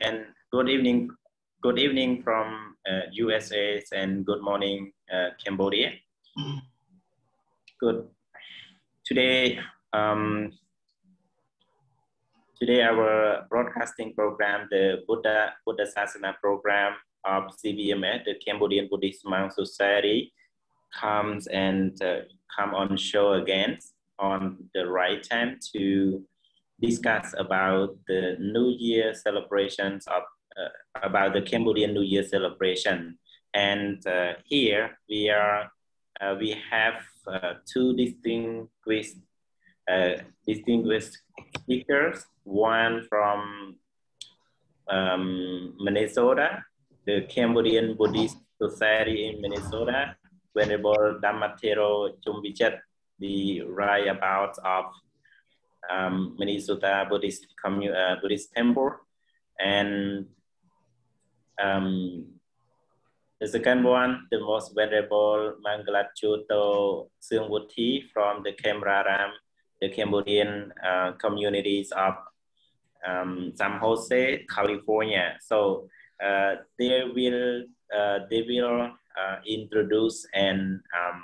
and good evening, good evening from uh, USA and good morning, uh, Cambodia. Good. Today, um, today our broadcasting program, the Buddha Buddha Sasana program of CBMS, the Cambodian Buddhist Monk Society, comes and uh, come on show again on the right time to discuss about the New Year celebrations of uh, about the Cambodian New Year celebration. And uh, here we are, uh, we have uh, two distinguished, uh, distinguished speakers. One from um, Minnesota, the Cambodian Buddhist Society in Minnesota, Venerable Dhammatthero Chumbichet, the right about of um, Minnesota Buddhist, uh, Buddhist temple. And um, the second one, the most venerable Mangalajjotto Sungwuthi from the Kemraram, the Cambodian uh, communities of um, San Jose, California. So uh, they will uh, they will uh, introduce and um,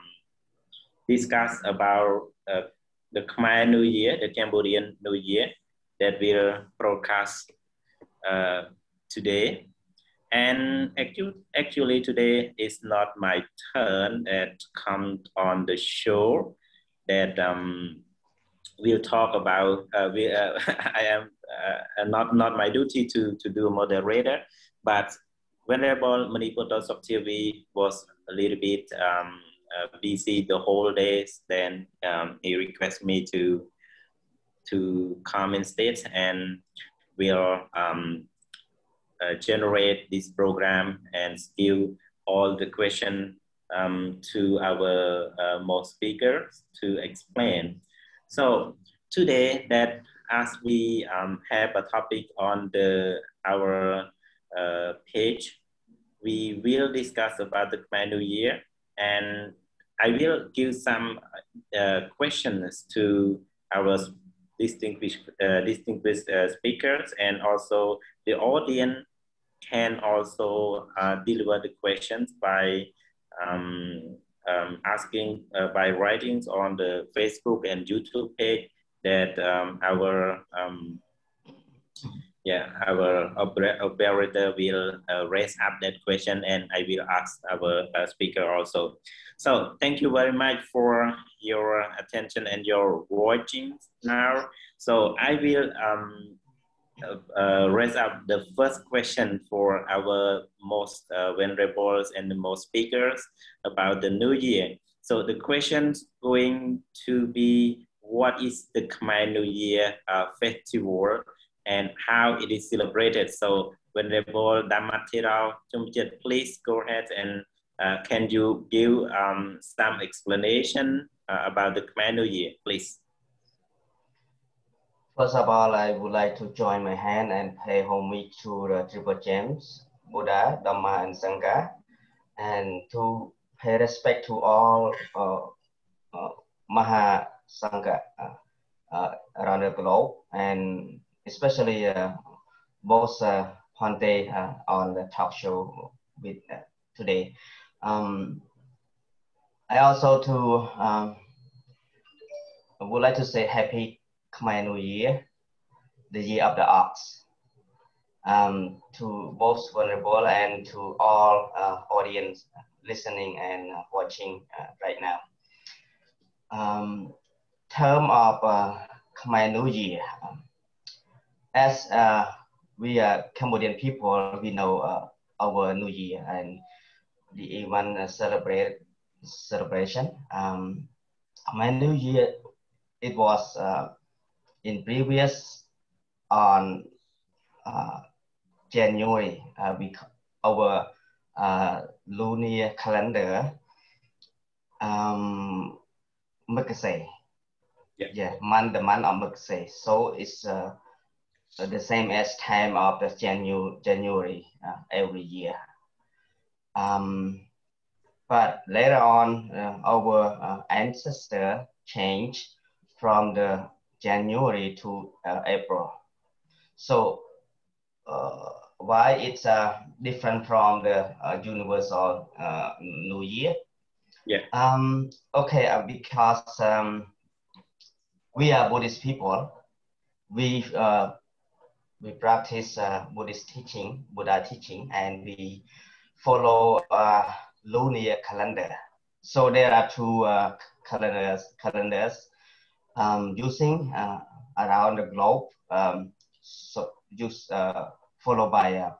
discuss about uh, the Khmer New Year, the Cambodian New Year that will broadcast uh, today. And actually, today is not my turn that come on the show that um, we'll talk about. Uh, we, uh, I am uh, not not my duty to to do a moderator, but Venerable Manipur of TV was a little bit um, uh, busy the whole days. Then um, he requests me to to come instead, and we'll um, uh, generate this program and still all the question um, to our uh, most speakers to explain. So today that as we um, have a topic on the our uh, page, we will discuss about the New Year and I will give some uh, questions to our distinguished, uh, distinguished uh, speakers and also the audience can also deliver the questions by um, um, asking uh, by writings on the Facebook and YouTube page that um, our um, yeah our operator will uh, raise up that question and I will ask our uh, speaker also. So thank you very much for your attention and your watching now. So I will um, uh, raise up the first question for our most uh, venerables and the most speakers about the new year. So the question's going to be, what is the Khmer New Year uh, festival and how it is celebrated? So Venerable Dhammatthero Chumchit, please go ahead and uh, can you give um, some explanation uh, about the Khmer Year, please? First of all, I would like to join my hand and pay homage to the Triple Gems, Buddha, Dhamma, and Sangha, and to pay respect to all uh, uh, Maha Sangha uh, uh around the globe, and especially uh, both uh, Bhante uh, on the talk show with today. Um, I also to um, would like to say happy Khmer New Year, the year of the ox, um, to both vulnerable and to all uh, audience listening and uh, watching uh, right now. Um, term of uh, Khmer New Year, um, as uh, we are Cambodian people, we know uh, our New Year and the event uh, celebrate celebration. Um, Khmer New Year, it was uh, in previous on uh, January, uh, we, our uh, lunar calendar, um, Mekase. Yeah. yeah, month the month of Mekase. So it's uh, the same as time of the Janu January uh, every year. Um, but later on, uh, our uh, ancestor changed from the January to uh, April. So uh, why it's uh, different from the uh, universal uh, New Year? Yeah. Um, okay, uh, because um, we are Buddhist people, we uh, we practice uh, Buddhist teaching, Buddha teaching, and we follow uh, lunar calendar. So there are two uh, calendars calendars um, using uh, around the globe. Um, so just uh, followed by a,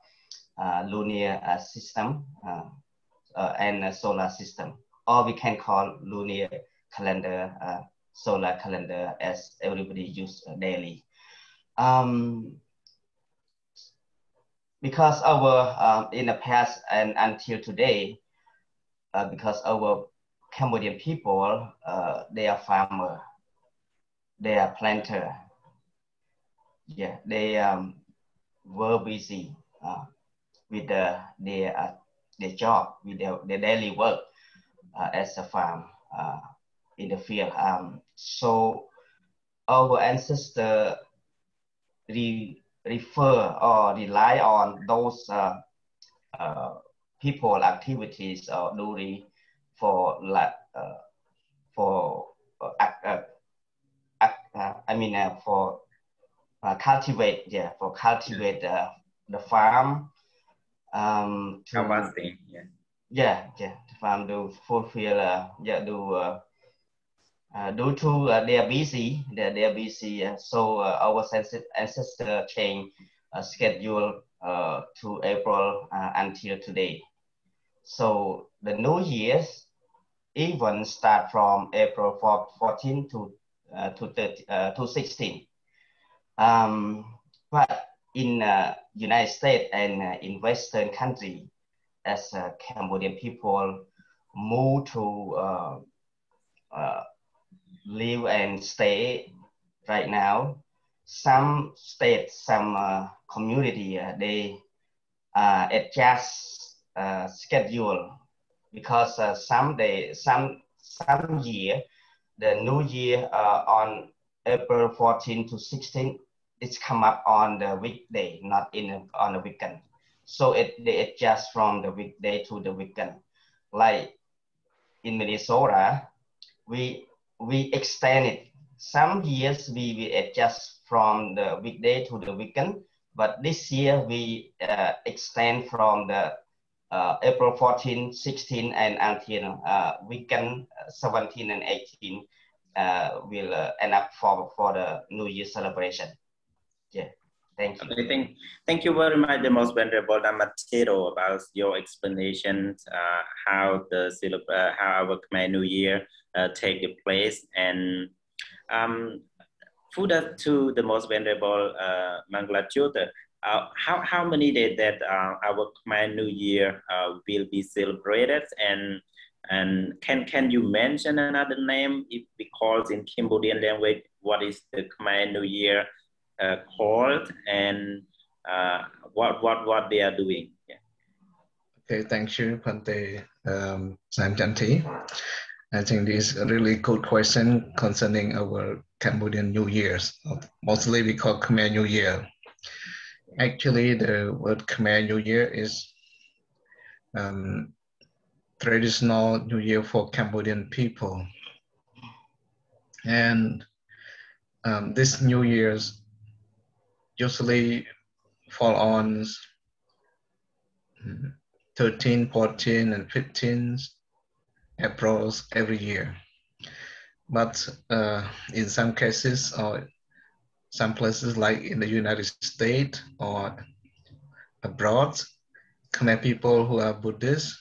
lunar uh, system uh, and a solar system, or we can call lunar calendar, solar calendar as everybody use daily. Um, because our um, in the past and until today, uh, because our Cambodian people, uh, they are farmer, they are planter. Yeah, they um, were busy uh, with the, their, uh, their job, with their, their daily work uh, as a farm uh, in the field. Um, so our ancestors re, refer or rely on those uh, uh, people activities or duty for like for I mean for uh, cultivate, yeah, for cultivate uh, the farm. Um, to, yeah. Yeah, yeah, the farm to fulfill, uh, yeah, do, uh, due to uh, they are busy, they they are busy, so uh, our ancestor change uh, schedule uh, to April uh, until today. So the New Year's even start from April 14 to uh, to 30, uh, to 16. Um, but in United States and in Western country, as Cambodian people move to live and stay right now, some states, some uh, community, uh, they uh, adjust uh, schedule because uh, some day, some some year, the new year uh, on April 14 to 16 it's come up on the weekday, not in a, on the weekend. So it they adjust from the weekday to the weekend. Like in Minnesota, we we extend it. Some years we will adjust from the weekday to the weekend, but this year we uh, extend from the uh, April 14, 16, and until uh, weekend uh, 17 and 18 uh, will uh, end up for, for the New Year celebration. Yeah. Thank you. Thank, you very much, the most venerable Dhammatthero, about your explanation uh, how the how our Khmer New Year uh, take the place and um, to the most venerable uh, Mangalajjotto. Uh, how, how many days that uh, our Khmer New Year uh, will be celebrated and and can can you mention another name if because in Cambodian language what is the Khmer New Year uh, called and uh, what what what they are doing. Okay, thank you, Bhante um, Sem Chanthy. I think this is a really good question concerning our Cambodian New Year's. Mostly we call Khmer New Year. Actually, the word Khmer New Year is um, traditional New Year for Cambodian people. And um, this New Year's usually fall on 13, 14, and 15 Aprils every year. But uh, in some cases, or some places like in the United States or abroad, Khmer people who are Buddhists,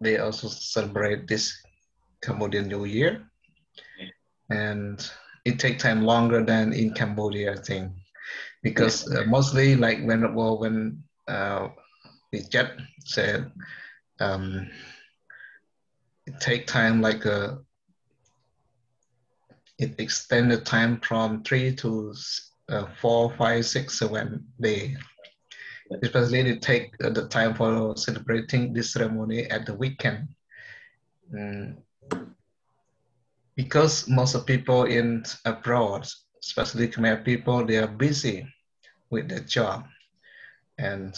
they also celebrate this Cambodian New Year. And it takes time longer than in Cambodia, I think because uh, mostly like when well when uh, the jet said um, it take time like a uh, it extended time from three to uh, four, five, six, seven day. Especially it take uh, the time for celebrating this ceremony at the weekend. Mm. Because most of people in abroad especially Khmer people, they are busy with their job. and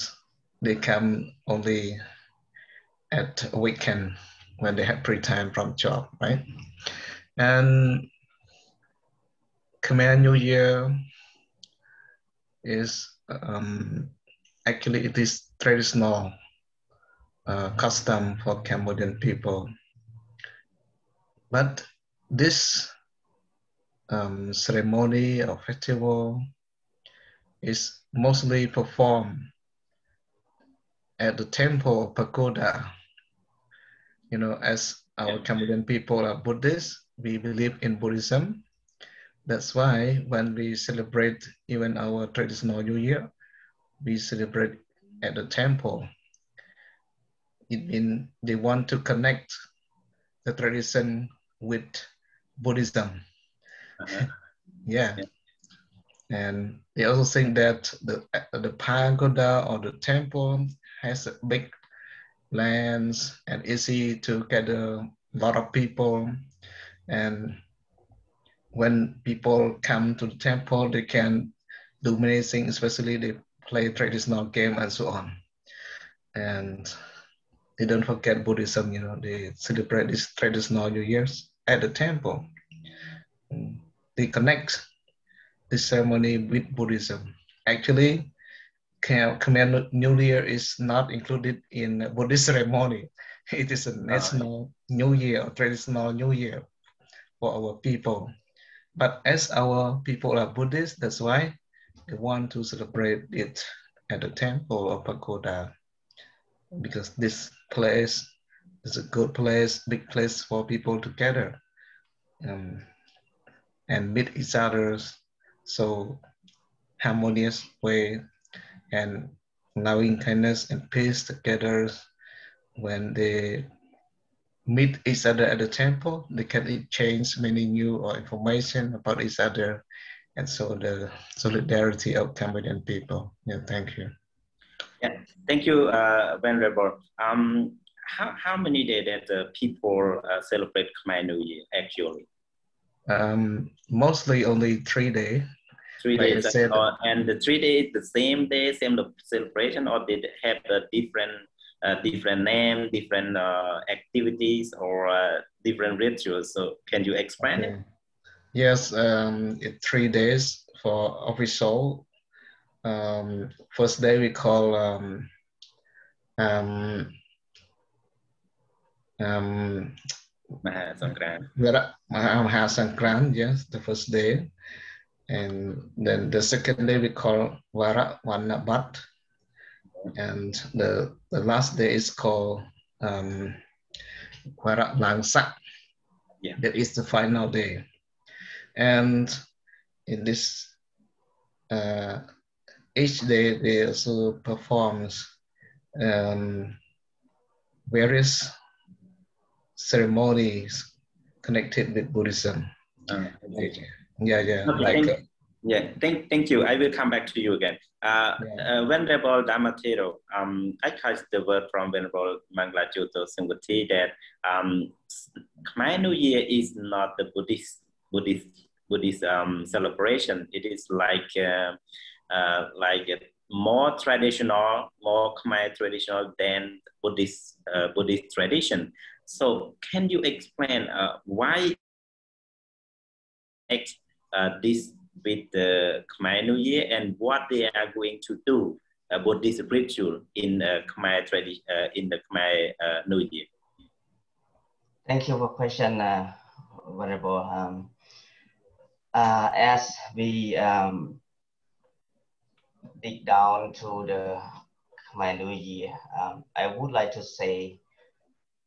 they come only at weekend when they have free time from job, right? And Khmer New Year is um, actually it is traditional uh, custom for Cambodian people. But this um, ceremony or festival is mostly performed at the temple Pagoda. You know, as our Cambodian people are Buddhists, we believe in Buddhism. That's why when we celebrate even our traditional New Year, we celebrate at the temple. It means they want to connect the tradition with Buddhism. Uh-huh. yeah. yeah. And they also think that the, the pagoda or the temple has a big lands and easy to gather a lot of people. And when people come to the temple, they can do many things, especially they play traditional game and so on. And they don't forget Buddhism, you know, they celebrate this traditional New Year's at the temple. They connect this ceremony with Buddhism. Actually, Khmer New Year is not included in Buddhist ceremony. It is a national New Year, traditional New Year for our people. But as our people are Buddhist, that's why they want to celebrate it at the temple of Pagoda because this place is a good place, big place for people to gather um, and meet each other so harmonious way and loving kindness and peace together. When they meet each other at the temple they can exchange many new or information about each other. And so the solidarity of Cambodian people. Yeah thank you. Yeah thank you uh, venerable um how, how many days that uh, people uh, celebrate Khmer New Year actually? Um, mostly only three days. Three like days, said, or, and the three days, the same day, same celebration, or did have a different, uh, different name, different uh, activities, or uh, different rituals? So, can you explain okay. it? Yes, um, it three days for official. Um, first day we call um, um, um, Mahasankran. Mahasankran, yes, the first day. And then the second day we call Vara Wanabat. And the, the last day is called um, Vara Langsak. Yeah. That is the final day. And in this, uh, each day they also performs um, various ceremonies connected with Buddhism. Uh, okay. Yeah, yeah. Okay, like, thank, yeah, thank, thank you. I will come back to you again. Uh, yeah. uh, Venerable Dhammatthero, um, I catch the word from Venerable Mangalajjotto Sungati that um, Khmer New Year is not the Buddhist Buddhist Buddhist um, celebration. It is like uh, uh, like more traditional, more Khmer traditional than Buddhist uh, Buddhist tradition. So can you explain uh, why uh, this with the Khmer New Year and what they are going to do about this ritual in uh, Khmer tradition uh, in the Khmer uh, New Year? Thank you for question, uh. Um, uh, as we um, dig down to the Khmer New Year, um, I would like to say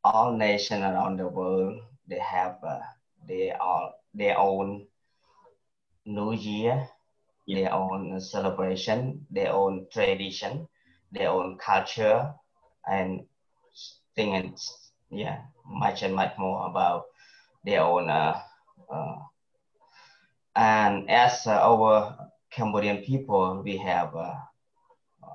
all nations around the world they have uh, their all their own New Year, their own celebration, their own tradition, their own culture, and things yeah much and much more about their own. Uh, uh, and as uh, our Cambodian people, we have uh,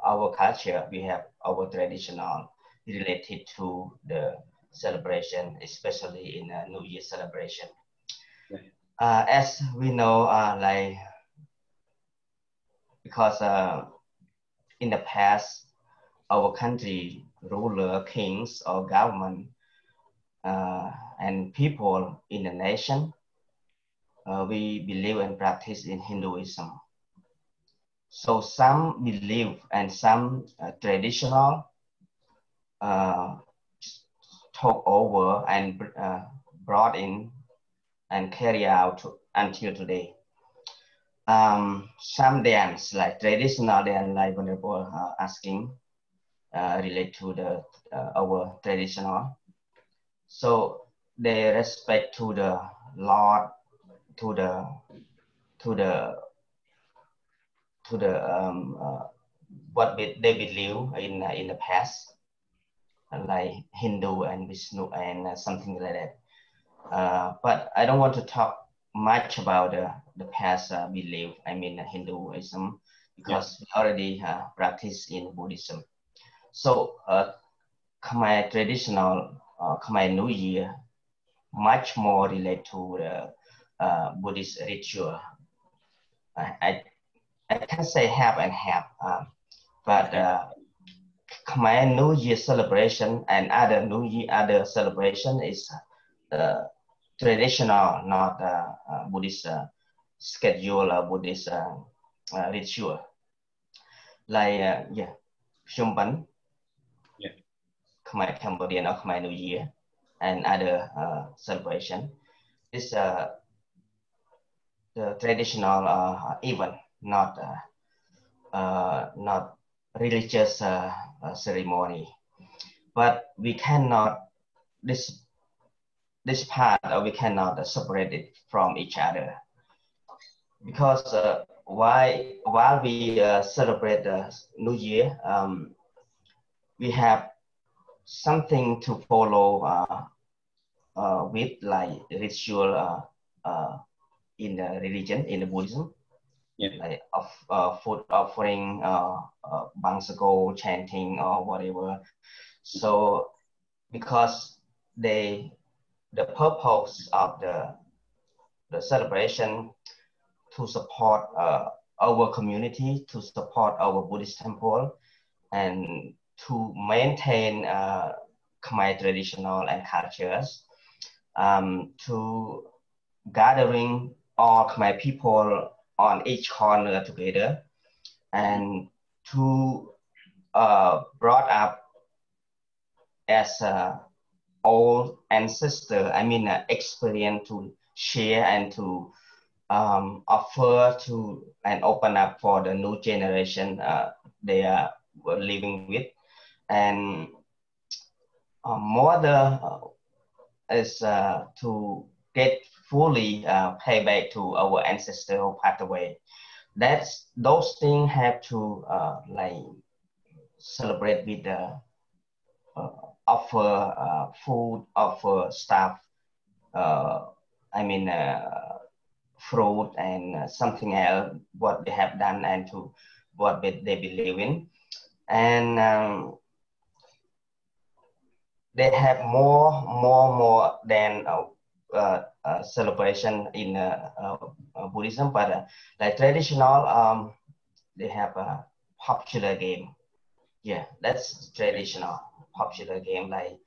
our culture, we have our traditional related to the celebration, especially in a New Year celebration. Uh, as we know, uh, like because uh, in the past, our country, ruler, kings, or government, uh, and people in the nation, uh, we believe and practice in Hinduism. So some believe and some uh, traditional took over and brought in and carry out until today. Um, some dance, like traditional dance, like Venerable uh, asking, uh, relate to the uh, our traditional. So they respect to the Lord, to the to the to the um, uh, what they believe in uh, in the past, like Hindu and Vishnu and uh, something like that. Uh, but I don't want to talk much about uh, the past uh, belief. I mean Hinduism because yeah. we already practice in Buddhism. So Khmer traditional Khmer New Year much more relate to the Buddhist ritual. I, I can say half and half, but uh, Khmer New Year celebration and other New Year other celebration is uh, traditional, not uh, uh, Buddhist uh, schedule or Buddhist uh, uh, ritual. Like uh, yeah, Shumban, yeah, Khmer Cambodian or Khmer New Year, and other uh, celebration. Is uh, the traditional uh, event not uh, uh, not religious uh, ceremony. But we cannot this this part we cannot separate it from each other because uh, why while we uh, celebrate the New Year, um, we have something to follow uh, with like ritual in the religion in the Buddhism yeah. like of uh, food offering, uh, uh, chanting or whatever. So because they, the purpose of the, the celebration to support uh, our community, to support our Buddhist temple, and to maintain uh, Khmer traditional and cultures, um, to gathering all Khmer people on each corner together and to uh, brought up as a old ancestor, I mean, uh, experience to share and to um, offer to and open up for the new generation uh, they are living with. And uh, more the uh, is uh, to get fully uh, pay back to our passed away. That's those things have to uh, like celebrate with the offer uh, food, offer stuff. Uh, I mean uh, fruit and something else what they have done and to what they believe in, and um, they have more more more than uh, celebration in Buddhism, but like traditional, um, they have a popular game. Yeah, that's traditional popular game like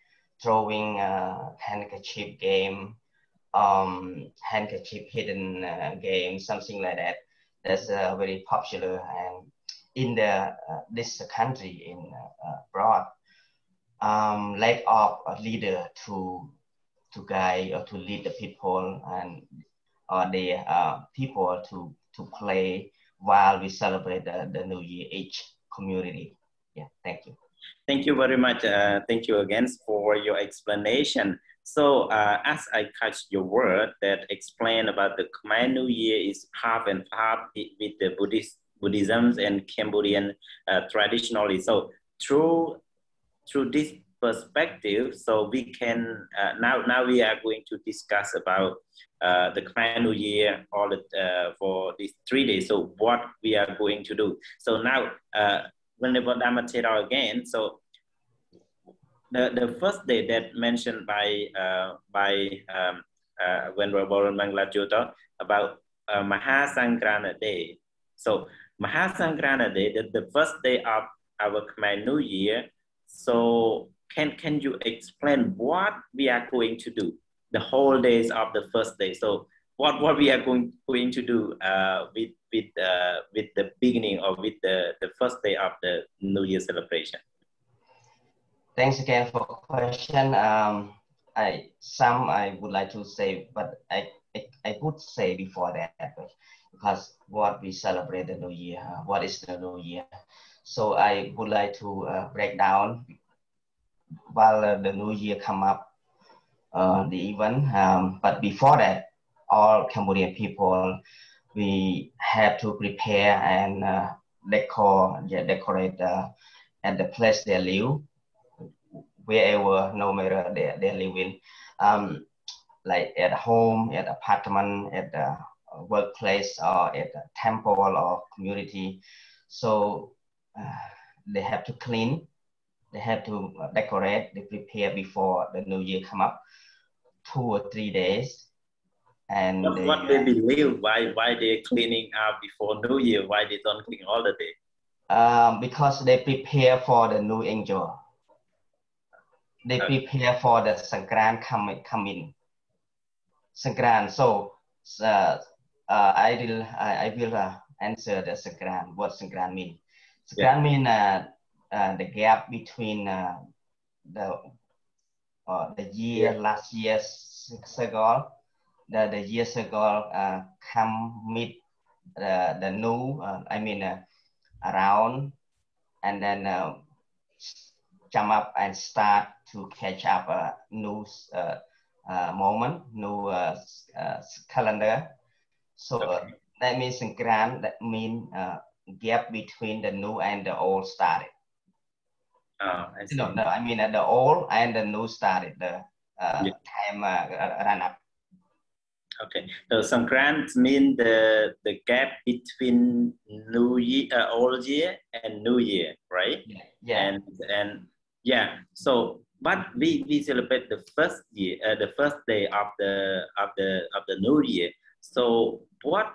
throwing a handkerchief game, um, handkerchief hidden uh, game, something like that. That's uh, very popular and in the uh, this country in abroad, um, lack of a leader to to guide or to lead the people and uh, the uh, people to, to play while we celebrate the, the New Year each community. Yeah, thank you. Thank you very much. Uh, thank you again for your explanation. So uh, as I catch your word that explain about the Khmer New Year is half and half with the Buddhist Buddhism and Cambodian uh, traditionally. So through through this perspective. So we can uh, now now we are going to discuss about uh, the Khmer New Year all the, uh, for these three days. So what we are going to do. So now uh, whenever Dhammatthero again. So the, the first day that mentioned by uh, by um, uh, Venerable Mangalajjotto about uh, Mahasangrana Day. So Mahasangrana Day, the, the first day of our Khmer New Year. So can, can you explain what we are going to do the whole days of the first day? So what, what we are going, going to do uh, with, with, uh, with the beginning or with the, the first day of the New Year celebration? Thanks again for question. Um, I some I would like to say, but I, I, I would say before that because what we celebrate the New Year, what is the New Year? So I would like to uh, break down while the New Year come up, uh, the event. Um, but before that, all Cambodian people, we have to prepare and uh, decor, yeah, decorate uh, at the place they live wherever, no matter they, they live in, um, like at home, at apartment, at the workplace, or at the temple or community. So uh, they have to clean, they have to decorate, they prepare before the new year come up, two or three days. And what, they, what they believe, why why they cleaning up before New Year? Why they don't clean all the day? Um, because they prepare for the new angel they prepare for the Sangkran coming coming. Sangkran. So uh, uh, I will I, I will uh, answer the Sangkran. What Sangkran mean? Sangkran yeah. mean uh, uh, the gap between uh, the uh, the year yeah. last year circle, the the year circle uh, come meet the the new uh, I mean uh, around and then uh, jump up and start to catch up a new uh, uh, moment, new uh, calendar. So okay. that means in grand, that means gap between the new and the old started. Oh, I see. No, no, I mean uh, the old and the new started the uh, yeah. time uh, run up. Okay, so Sankrant mean the the gap between New Year, uh, old year and New Year, right? Yeah. yeah. And and yeah, so but we, we celebrate the first year, uh, the first day of the of the of the new year. So what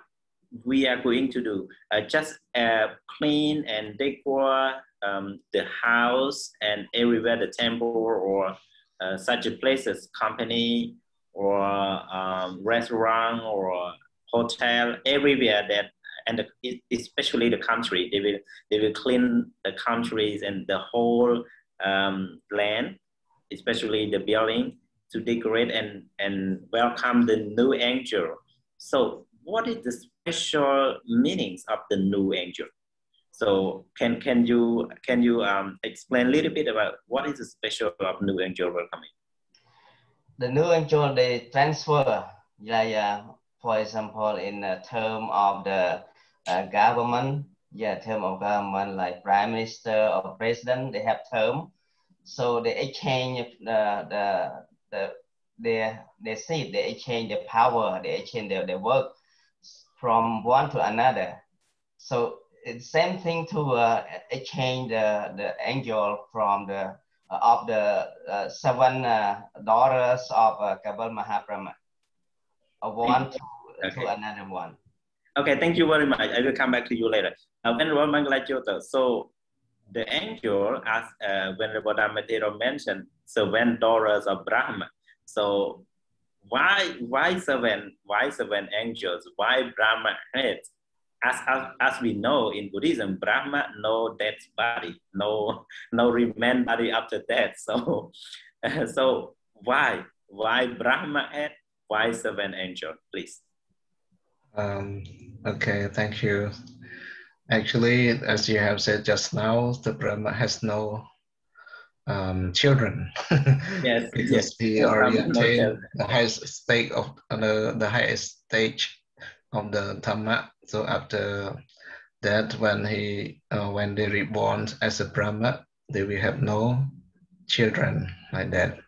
we are going to do? Uh, just uh, clean and decor um, the house and everywhere the temple or uh, such places, company or um, restaurant or hotel, everywhere that and especially the country, they will they will clean the countries and the whole um, land especially the building, to decorate and, and welcome the new angel. So what is the special meanings of the new angel? So can, can you, can you um, explain a little bit about what is the special of new angel welcoming? The new angel, they transfer, yeah, yeah, for example, in the term of the uh, government, yeah, term of government like prime minister or president, they have term so they exchange the the the their their seat, they exchange the power, they exchange their, their work from one to another. So it's same thing to uh, exchange the, the angel from the uh, of the uh, seven uh, daughters of uh, Kabal Mahabrahma, of one to, okay. to another one. Okay, thank you very much. I will come back to you later. Uh, so the angel, as uh, when Bodhamatero mentioned, seven daughters of Brahma. So why why seven why seven angels? Why Brahma head? As, as, as we know in Buddhism, Brahma no dead body, no no remain body after death. So so why why Brahma head? Why seven angel? Please. Um, okay, thank you. Actually, as you have said just now, the Brahma has no um, children. yes, because yes. he already attained the highest state of uh, the highest stage of the Dhamma. So after that, when he uh, when they reborn as a Brahma, they will have no children like that.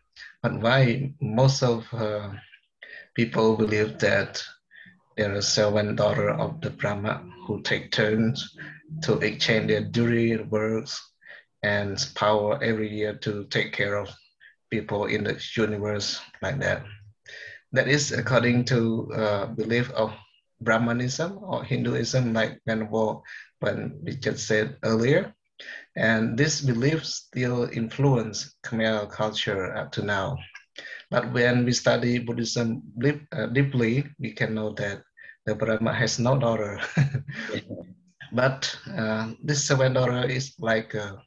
But why most of uh, people believe that there are seven daughter of the Brahma who take turns to exchange their duty, works, and power every year to take care of people in the universe like that. That is according to uh, belief of Brahmanism or Hinduism, like Venerable when we just said earlier. And this belief still influence Khmer culture up to now. But when we study Buddhism deep, uh, deeply, we can know that the Brahma has no daughter. but uh, this seven daughter is like a,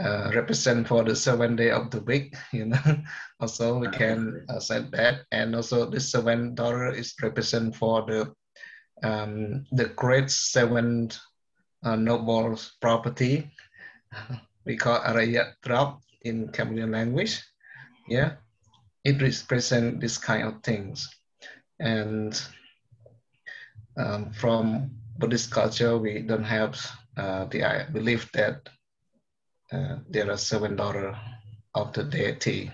uh, represent for the seven day of the week, you know. also, we can uh, say that, and also this seven daughter is represent for the um, the great seven uh, noble property. We call Arayat drop in Cambodian language. Yeah, it represents this kind of things, and um, from Buddhist culture, we don't have uh, the belief that uh, there are seven daughters of the deity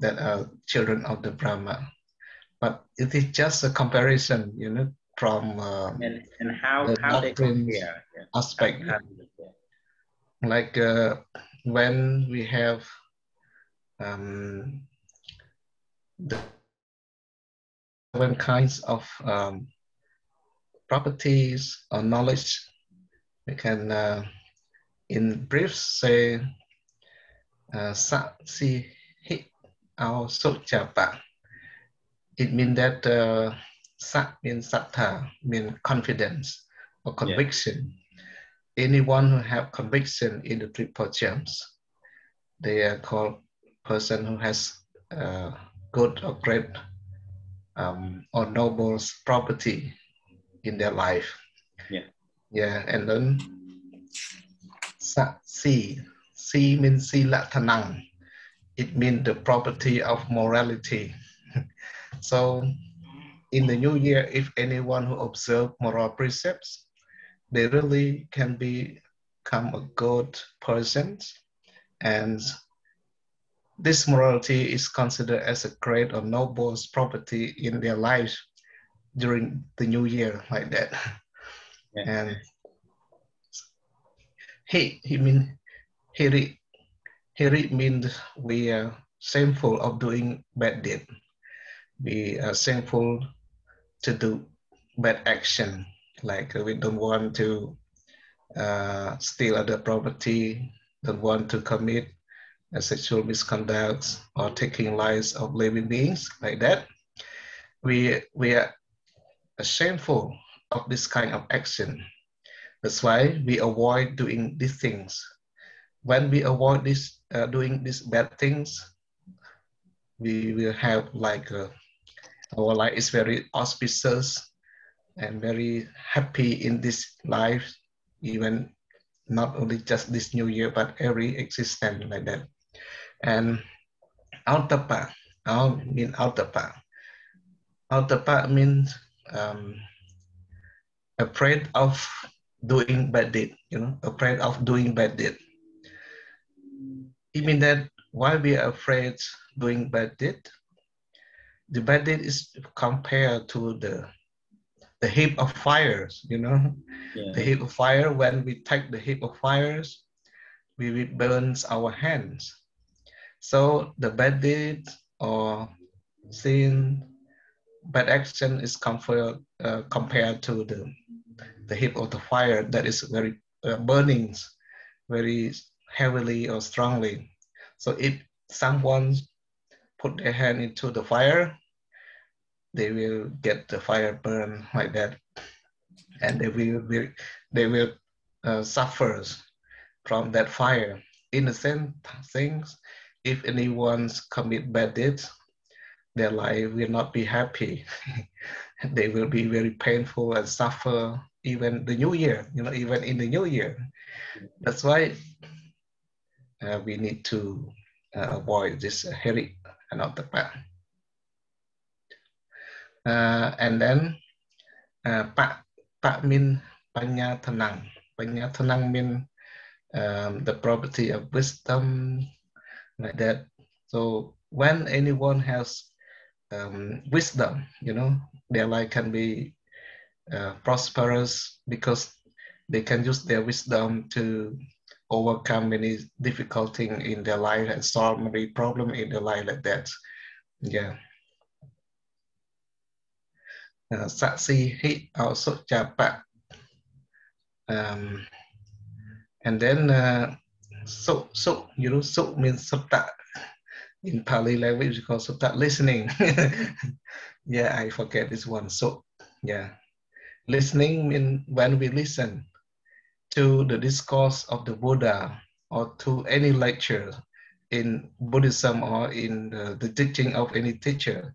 that are children of the Brahma. But it is just a comparison, you know, from uh, and, and how, the how they compare aspect. How, how like uh, when we have um, the seven kinds of um, properties or knowledge, we can uh, in brief say uh, si hit. It means that uh, sa means sattha, means confidence or conviction. Yeah. Anyone who have conviction in the triple gems, they are called person who has uh, good or great um, or noble property in their life. Yeah. Yeah, and then sat Si. Si means sila tanang. It means the property of morality. so in the new year, if anyone who observe moral precepts, they really can become a good person. And this morality is considered as a great or noble property in their life during the new year like that. Yeah. And he he mean hiri hiri means we are shameful of doing bad deed we are shameful to do bad action. Like we don't want to uh, steal other property don't want to commit a sexual misconduct or taking lives of living beings like that. We we are shameful of this kind of action. That's why we avoid doing these things. When we avoid this, uh, doing these bad things, we will have like uh, our life is very auspicious and very happy in this life, even not only just this new year, but every existence like that. And altapa, out mean altapa. Altapa means um, afraid of doing bad deed, you know, afraid of doing bad deed. It means that why we are afraid doing bad deed? The bad deed is compared to the the heap of fires, you know, yeah. the heap of fire. When we take the heap of fires, we will burns our hands. So the bad deed or sin, bad action is compared uh, compared to the the heat of the fire that is very uh, burning very heavily or strongly. So if someone put their hand into the fire, they will get the fire burn like that, and they will they will uh, suffer from that fire. In the same things, if anyone commit bad deeds, their life will not be happy. they will be very painful and suffer even the new year, you know, even in the new year. That's why uh, we need to uh, avoid this uh, heri anotapa. Uh, and then uh, pa, pa mean panya tenang. Panya tenang mean um, the property of wisdom, like that. So when anyone has um, wisdom, you know, their life can be uh, prosperous because they can use their wisdom to overcome many difficulty in their life and solve many problem in their life like that. Yeah. Uh, Saksi Hit or Sotjapa. Um, and then uh, so so you know so means sutta in Pali language called sutta listening. yeah, I forget this one. So yeah, listening mean when we listen to the discourse of the Buddha or to any lecture in Buddhism or in the, the teaching of any teacher.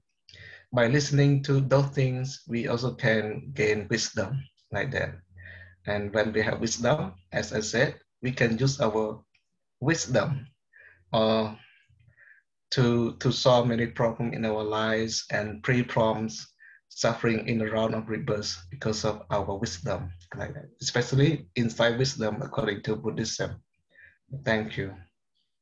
By listening to those things, we also can gain wisdom like that. And when we have wisdom, as I said, we can use our wisdom uh, to, to solve many problems in our lives and pre-prompts suffering in the round of rebirth because of our wisdom, like that. especially inside wisdom according to Buddhism. Thank you.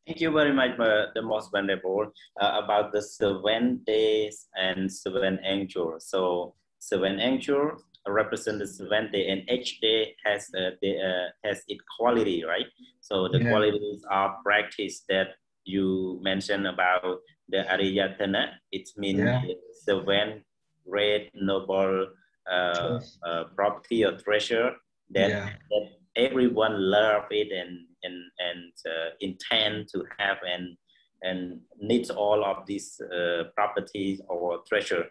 Thank you very much, uh, the most venerable, uh, about the seven days and seven angels. So seven angels represent the seven day, and each day has uh, the, uh, has its quality, right? So the yeah. qualities are practice that you mentioned about the Ariyadhana, it means yeah. seven great noble uh, uh, property or treasure that, yeah. that everyone love it and and and uh, intend to have and and needs all of these uh, properties or treasure.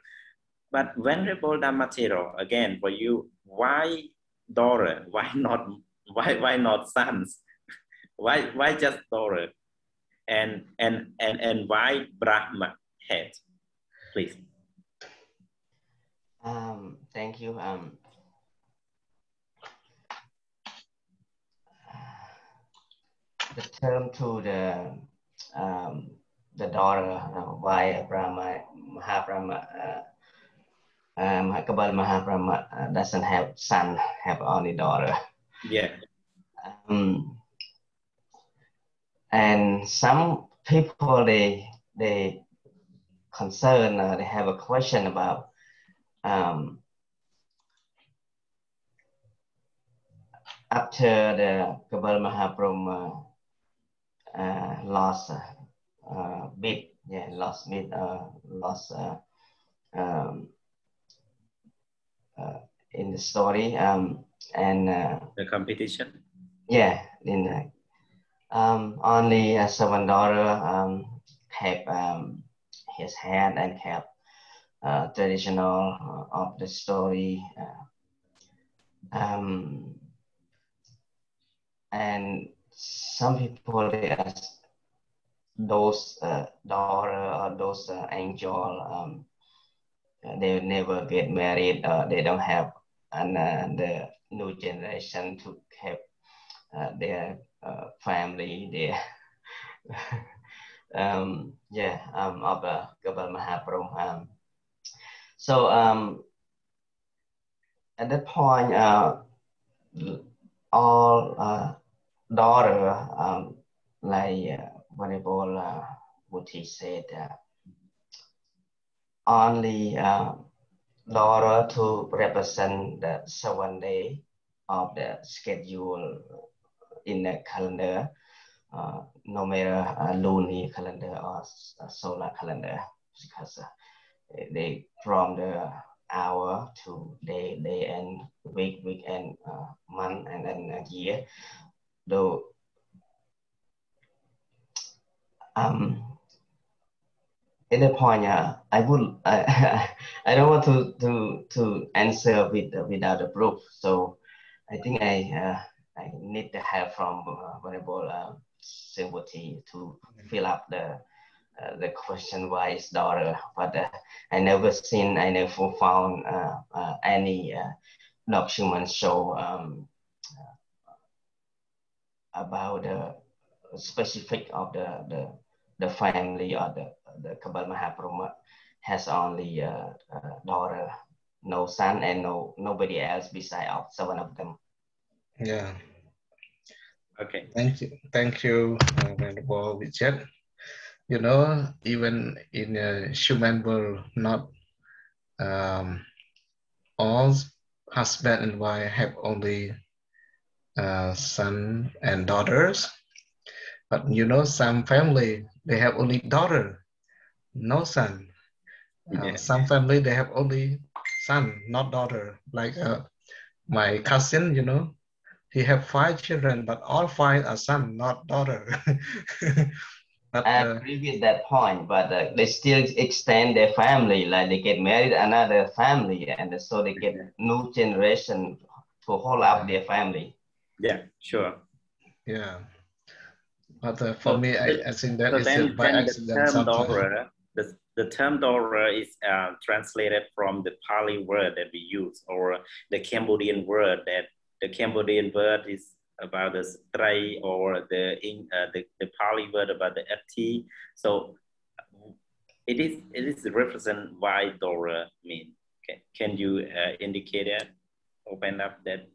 But Venerable Dhammatthero, again for you, why daughter? Why not? Why why not sons? why why just daughter? And and and and why Brahma head? Please. Um, thank you. Um, the term to the um, the daughter uh, why Brahma Mahabrahma uh, um, Kabal Mahabrahma uh, doesn't have son, have only daughter. Yeah. Um, and some people they they concern uh, they have a question about um, after the Kabal Mahabrahma uh, lost uh, bit, yeah, lost bit, uh, lost uh, um, uh, in the story, um, and uh, the competition. Yeah, in the, um, only uh, seven daughter um, kept um, his hand and kept uh, traditional uh, of the story. Uh, um, and some people ask those uh, daughter or those uh, angel um, they never get married uh, they don't have and uh, the new generation to have uh, their uh, family their um, yeah um, of uh, Mahaprabhu um, so um, at that point all daughter, um, like uh, Venerable uh, Vuthy said, uh, only uh, daughter to represent the seven day of the schedule in the calendar, uh, no matter uh, lunar calendar or uh, solar calendar, because uh, they from the hour to day, day and week, week and uh, month and then a year though um at the point I would I, I don't want to to to answer with without a proof so I think I uh, I need the help from uh, Venerable uh, Sem Chanthy to fill up the uh, the question why is daughter. But uh, I never seen I never found uh, uh, any uh, document show um, about the specific of the, the, the family or the, the Kabal Mahaprabhu has only a, a, daughter, no son, and no nobody else beside of seven of them. Yeah. Okay. Thank you. Thank you, uh, Venerable Vichet. You know, even in a human world, not um, all husband and wife have only uh, son and daughters. But you know, some family, they have only daughter, no son. Uh, Some family, they have only son, not daughter. Like uh, my cousin, you know, he have five children, but all five are son, not daughter. but, I uh, agree with that point, but uh, they still extend their family, like they get married another family, and so they get new generation to hold up their family. Yeah, sure. Yeah. But uh, for so me, the, I, I think that so is then, by accident. The term, Dora, the, the term Dora is uh, translated from the Pali word that we use, or the Cambodian word that the Cambodian word is about the stray or the in uh, the, the Pali word about the ft. So it is it is represent why Dora mean. Can, can you uh, indicate that? Open up that.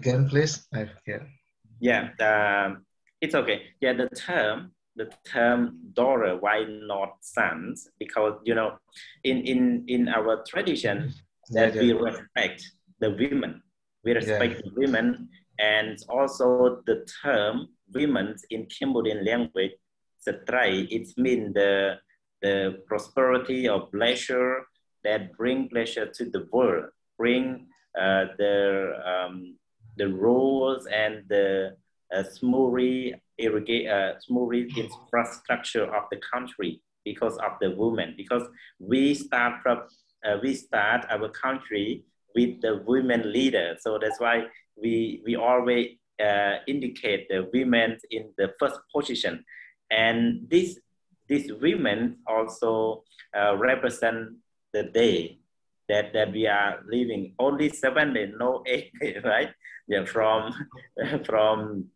Again, please. I forget. Yeah, um, it's okay. Yeah, the term the term daughter, why not sons? Because you know, in in in our tradition, that yeah, yeah. we respect the women, we respect yeah. the women, and also the term women in Cambodian language, satray, it means the the prosperity or pleasure that bring pleasure to the world, bring uh, the um, the roads and the uh, smooth irrigate uh, infrastructure of the country because of the women. Because we start from uh, we start our country with the women leader. So that's why we we always uh, indicate the women in the first position, and this these women also uh, represent the day that, that we are living only seven days, no eight days, right? Yeah, from from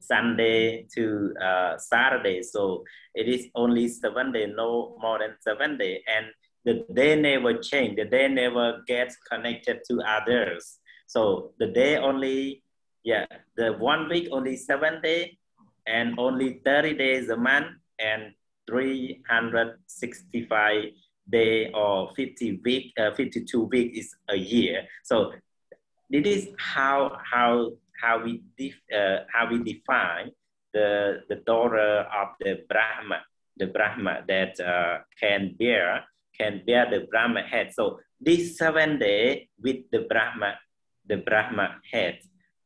Sunday to uh, Saturday. So it is only seven days, no more than seven days. And the day never change, the day never gets connected to others. So the day only, yeah, the one week only seven days and only 30 days a month and 365 day or 50 week, uh, 52 week is a year. So this is how, how how we uh, how we define the the daughter of the Brahma, the Brahma that uh, can bear can bear the Brahma head. So this seven day with the Brahma, the Brahma head,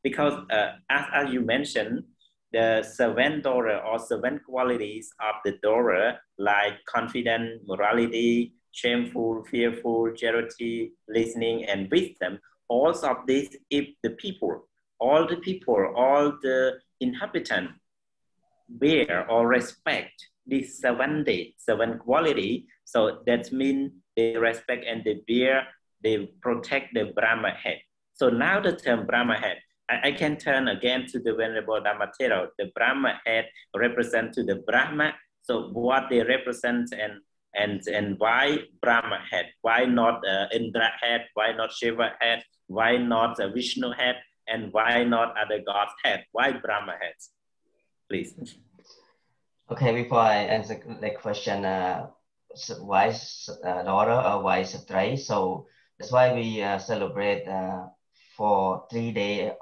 because uh, as, as you mentioned, the seven Dora or seven qualities of the Dora, like confident, morality, shameful, fearful, charity, listening, and wisdom. All of these, if the people all the people, all the inhabitants bear or respect this seven day, seven quality. So that means they respect and they bear, they protect the Brahma head. So now the term Brahma head, I, can turn again to the Venerable Dhammatthero. The Brahma head represent to the Brahma. So what they represent and and and why Brahma head? Why not uh, Indra head? Why not Shiva head? Why not uh, Vishnu head? and why not other gods' head? Why Brahma head? Please. Okay, before I answer the question, uh, why uh, daughter or why Satray? So that's why we uh, celebrate uh, for three day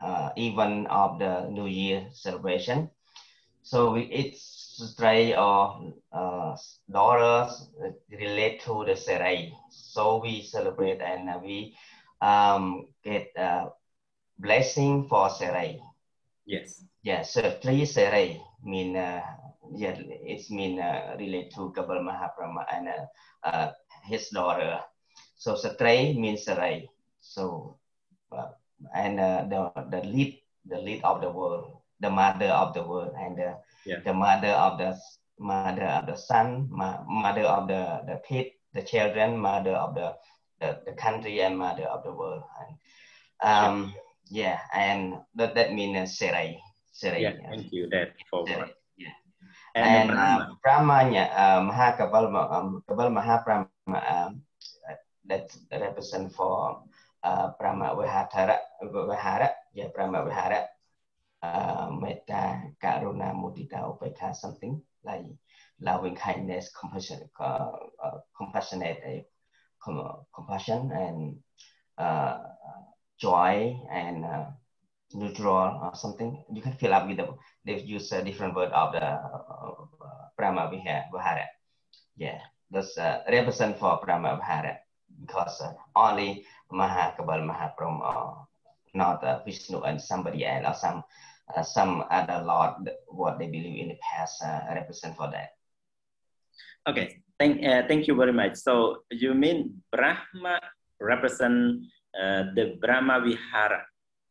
uh, even of the New Year celebration. So we, it's Satray or uh, daughters relate to the Serai. So we celebrate and we um, get uh, blessing for Serai. Yes. Yeah, so three Serai mean uh, yeah, it's mean uh, related to Gabal Mahaprama and uh, uh, his daughter. So Satray means Serai. So uh, and uh, the the lead the lead of the world, the mother of the world, and uh, yeah. the mother of the mother of the son, ma- mother of the the kid, the children, mother of the the, the country, and mother of the world. And um, sure yeah, and that, that means uh, serai. serai. Yeah, thank you. That forward. Yeah. And, and uh, Brahmanya, uh, Mahakabal, um, Kabal Mahaprama, um, that represent for uh, Brahma Vihara, Vihara, yeah, Brahma Vihara, uh, Metta, Karuna, Mudita, Upekha, something like loving kindness, compassion, uh, uh, compassionate, uh, compassion, and uh, joy and uh, neutral or something. You can fill up with them. They use a different word of the uh, Brahma Vihara. Yeah, that's uh, represent for Brahma Bharat because uh, only Mahakabal Mahapram or not uh, Vishnu and somebody else or some uh, some other lord what they believe in the past uh, represent for that. Okay, thank uh, thank you very much. So you mean Brahma represent uh, the Brahma Vihara,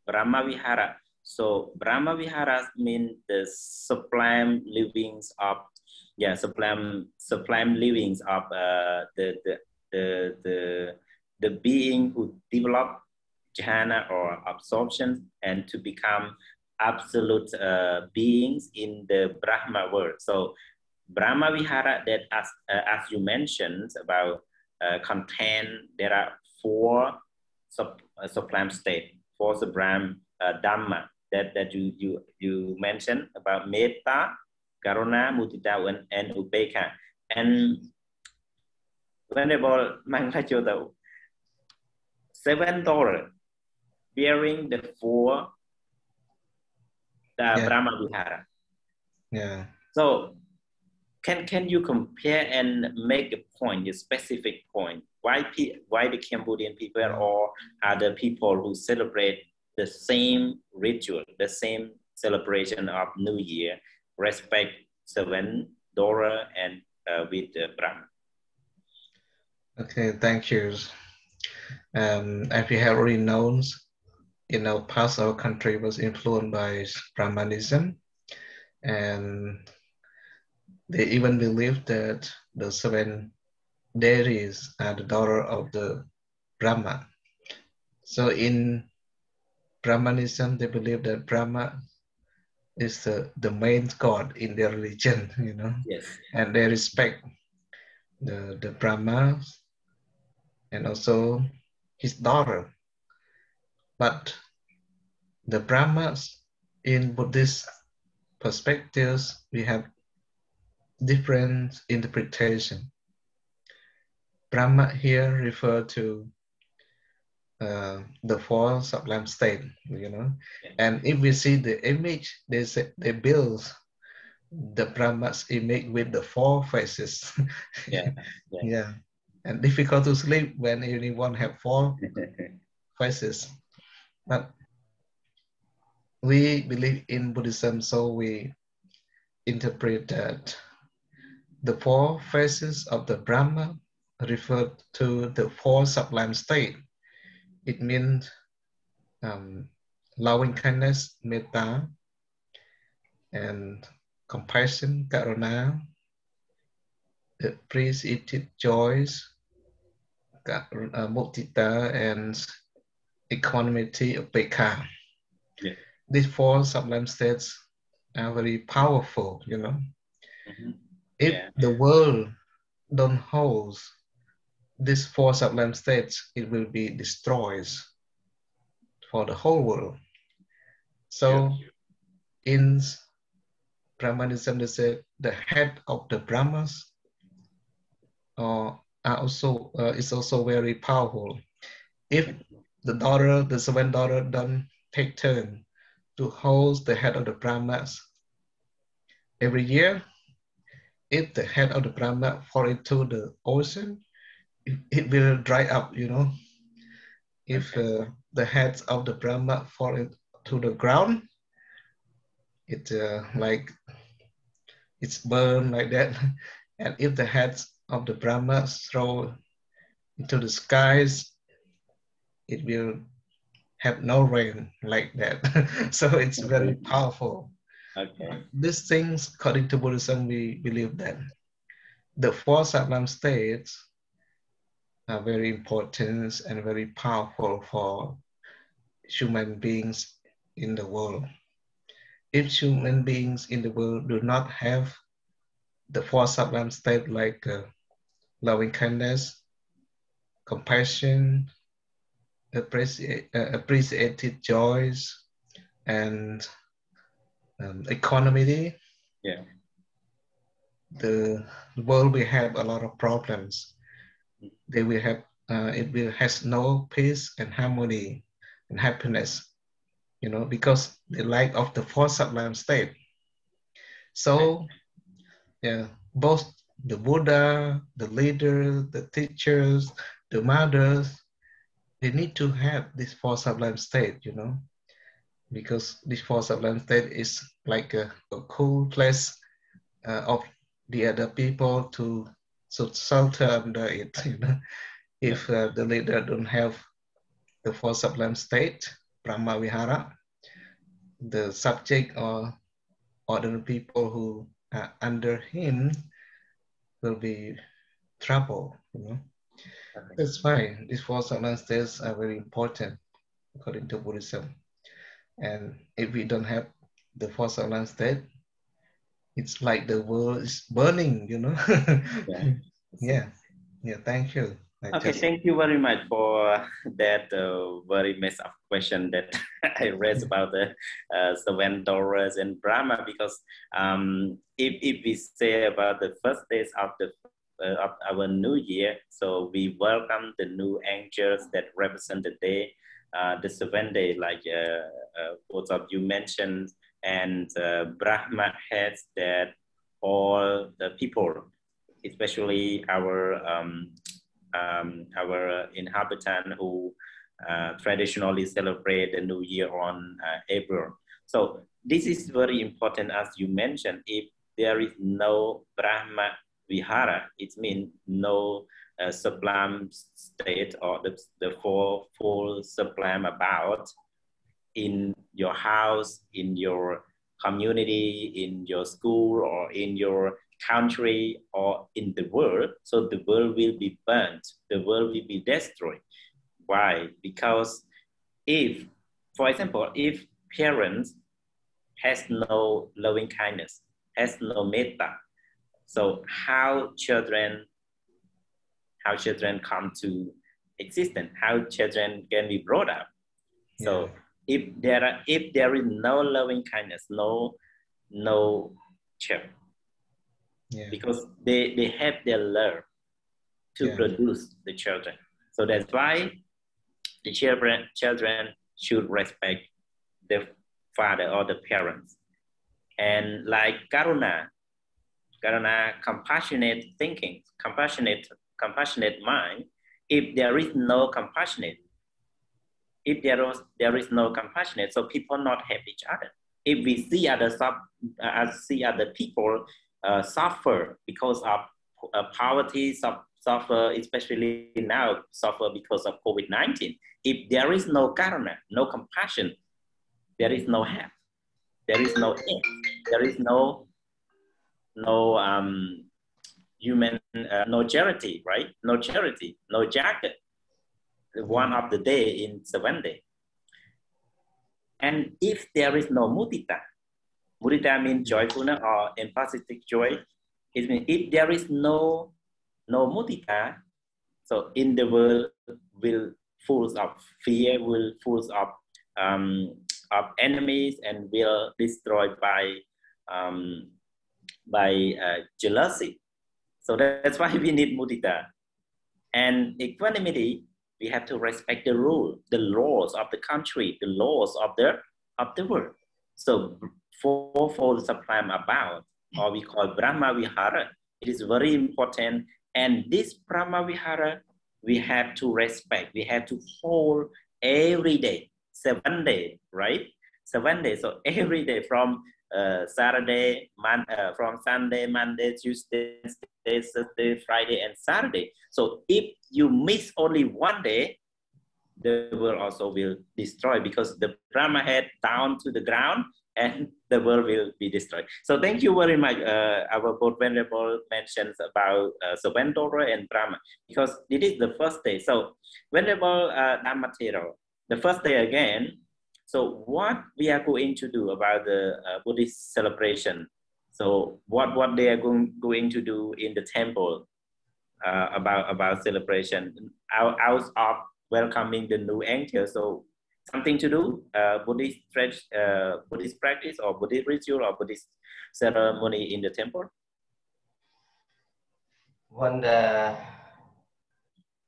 Brahma Vihara. So Brahma Vihara mean the sublime livings of yeah sublime sublime livings of uh, the, the the the the being who develop jhana or absorption and to become absolute uh, beings in the Brahma world. So Brahma Vihara that as, uh, as you mentioned about uh, contain, there are four sub, uh, sublime state, four sublime uh, Dhamma that, that you, you, you mentioned about Metta, Karuna, Mudita, and, and Upekha. And Venerable Mangalajjotto, seven dollars bearing the four the yeah. Brahma Vihara. Yeah. So can can you compare and make a point, a specific point? Why why the Cambodian people or other people who celebrate the same ritual, the same celebration of New Year, respect seven Dora and uh, with uh, Brahma? Okay, thank you. Um, as we have already known, you know, past our country was influenced by Brahmanism, and they even believe that the seven deities are the daughter of the Brahma. So in Brahmanism, they believe that Brahma is the, the main god in their religion, you know. Yes. And they respect the, the Brahma and also his daughter. But the Brahmas in Buddhist perspectives, we have different interpretation. Brahma here refer to uh, the four sublime state, you know. And if we see the image, they say they build the Brahma's image with the four faces. yeah. yeah. yeah. And difficult to sleep when anyone have four faces. But we believe in Buddhism, so we interpret that the four faces of the Brahma refer to the four sublime state. It means um, loving kindness, metta, and compassion, karuna, the appreciated joys, mudita, and equanimity of Bekha. Yeah. These four sublime states are very powerful, you know. Mm-hmm. If yeah. the world don't hold these four sublime states, it will be destroyed for the whole world. So yeah. in Brahmanism, they say the head of the Brahmas uh, are also uh, is also very powerful. If the daughter, the seven daughter don't take turn to hold the head of the Brahmas. Every year, if the head of the Brahma fall into the ocean, it, it will dry up, you know. If uh, the heads of the Brahma fall into the ground, it uh, like it's burned like that. And if the heads of the Brahma throw into the skies, it will have no rain like that. so it's very powerful. Okay. These things, according to Buddhism, we believe that the four sublime states are very important and very powerful for human beings in the world. If human beings in the world do not have the four sublime states like uh, loving kindness, compassion, appreciate, uh, appreciated joys and um, economy. Yeah. The world will have a lot of problems. They will have, uh, it will has no peace and harmony and happiness, you know, because the lack of the four sublime state. So, yeah, both the Buddha, the leader, the teachers, the mothers, they need to have this four sublime state, you know, because this four sublime state is like a, a cool place uh, of the other people to shelter under it, you know. If uh, the leader don't have the four sublime state, Brahma Vihara, the subject or ordinary people who are under him will be trouble, you know. Okay. That's fine. these four sublime states are very important according to Buddhism. And if we don't have the four sublime state, it's like the world is burning, you know. yeah. yeah. Yeah. Thank you. Okay, thank you very much for that uh, very messed up question that I raised about the uh, seven dollars and Brahma because um, if, if we say about the first days of the uh, of our new year, so we welcome the new angels that represent the day, uh, the seven day, like uh, uh, both of you mentioned, and uh, Brahma has that all the people, especially our um, um, our inhabitant who uh, traditionally celebrate the New Year on uh, April. So this is very important, as you mentioned. If there is no Brahma Vihara, it means no uh, sublime state or the, the four full sublime about in your house, in your community, in your school, or in your country or in the world. So the world will be burnt, the world will be destroyed. Why? Because if, for example, if parents has no loving kindness, has no metta, so how children, how children come to existence, how children can be brought up. Yeah. So if there are, if there is no loving kindness, no, no child, yeah. because they, they have their love to yeah. produce the children. So that's why the children, children should respect the father or the parents. And like Karuna, Karuna, compassionate thinking, compassionate, compassionate mind, if there is no compassionate, if there is, there is no compassionate, so people not help each other. If we see other sub, uh, see other people uh, suffer because of uh, poverty, suffer, especially now, suffer because of COVID-19. If there is no karuna, no compassion, there is no help. There is no aid. There is no, no um, human, uh, no charity, right? No charity, no jacket. One of the day in seven day. And if there is no mudita, mudita means joyfulness or empathic joy. It means if there is no no mudita, so in the world will full of fear, will full of um, of enemies, and will destroyed by um, by uh, jealousy. So that's why we need mudita. And equanimity, we have to respect the rule, the laws of the country, the laws of the of the world. So fourfold sublime about, or we call Brahma Vihara, it is very important and this Brahma Vihara, we have to respect, we have to hold every day, seven days, right? Seven days. So every day from uh, Saturday, uh, from Sunday, Monday, Tuesday, Thursday, Friday, and Saturday. So if you miss only one day, the world also will destroy because the Brahma head down to the ground and the world will be destroyed. So thank you very much. Uh, our both venerable mentions about uh, Savendora and Brahma because it is the first day. So venerable uh, the first day again. So what we are going to do about the uh, Buddhist celebration? So what what they are going going to do in the temple uh, about about celebration out, out of welcoming the new angel. So something to do, uh, Buddhist, uh, Buddhist practice or Buddhist ritual or Buddhist ceremony in the temple? When the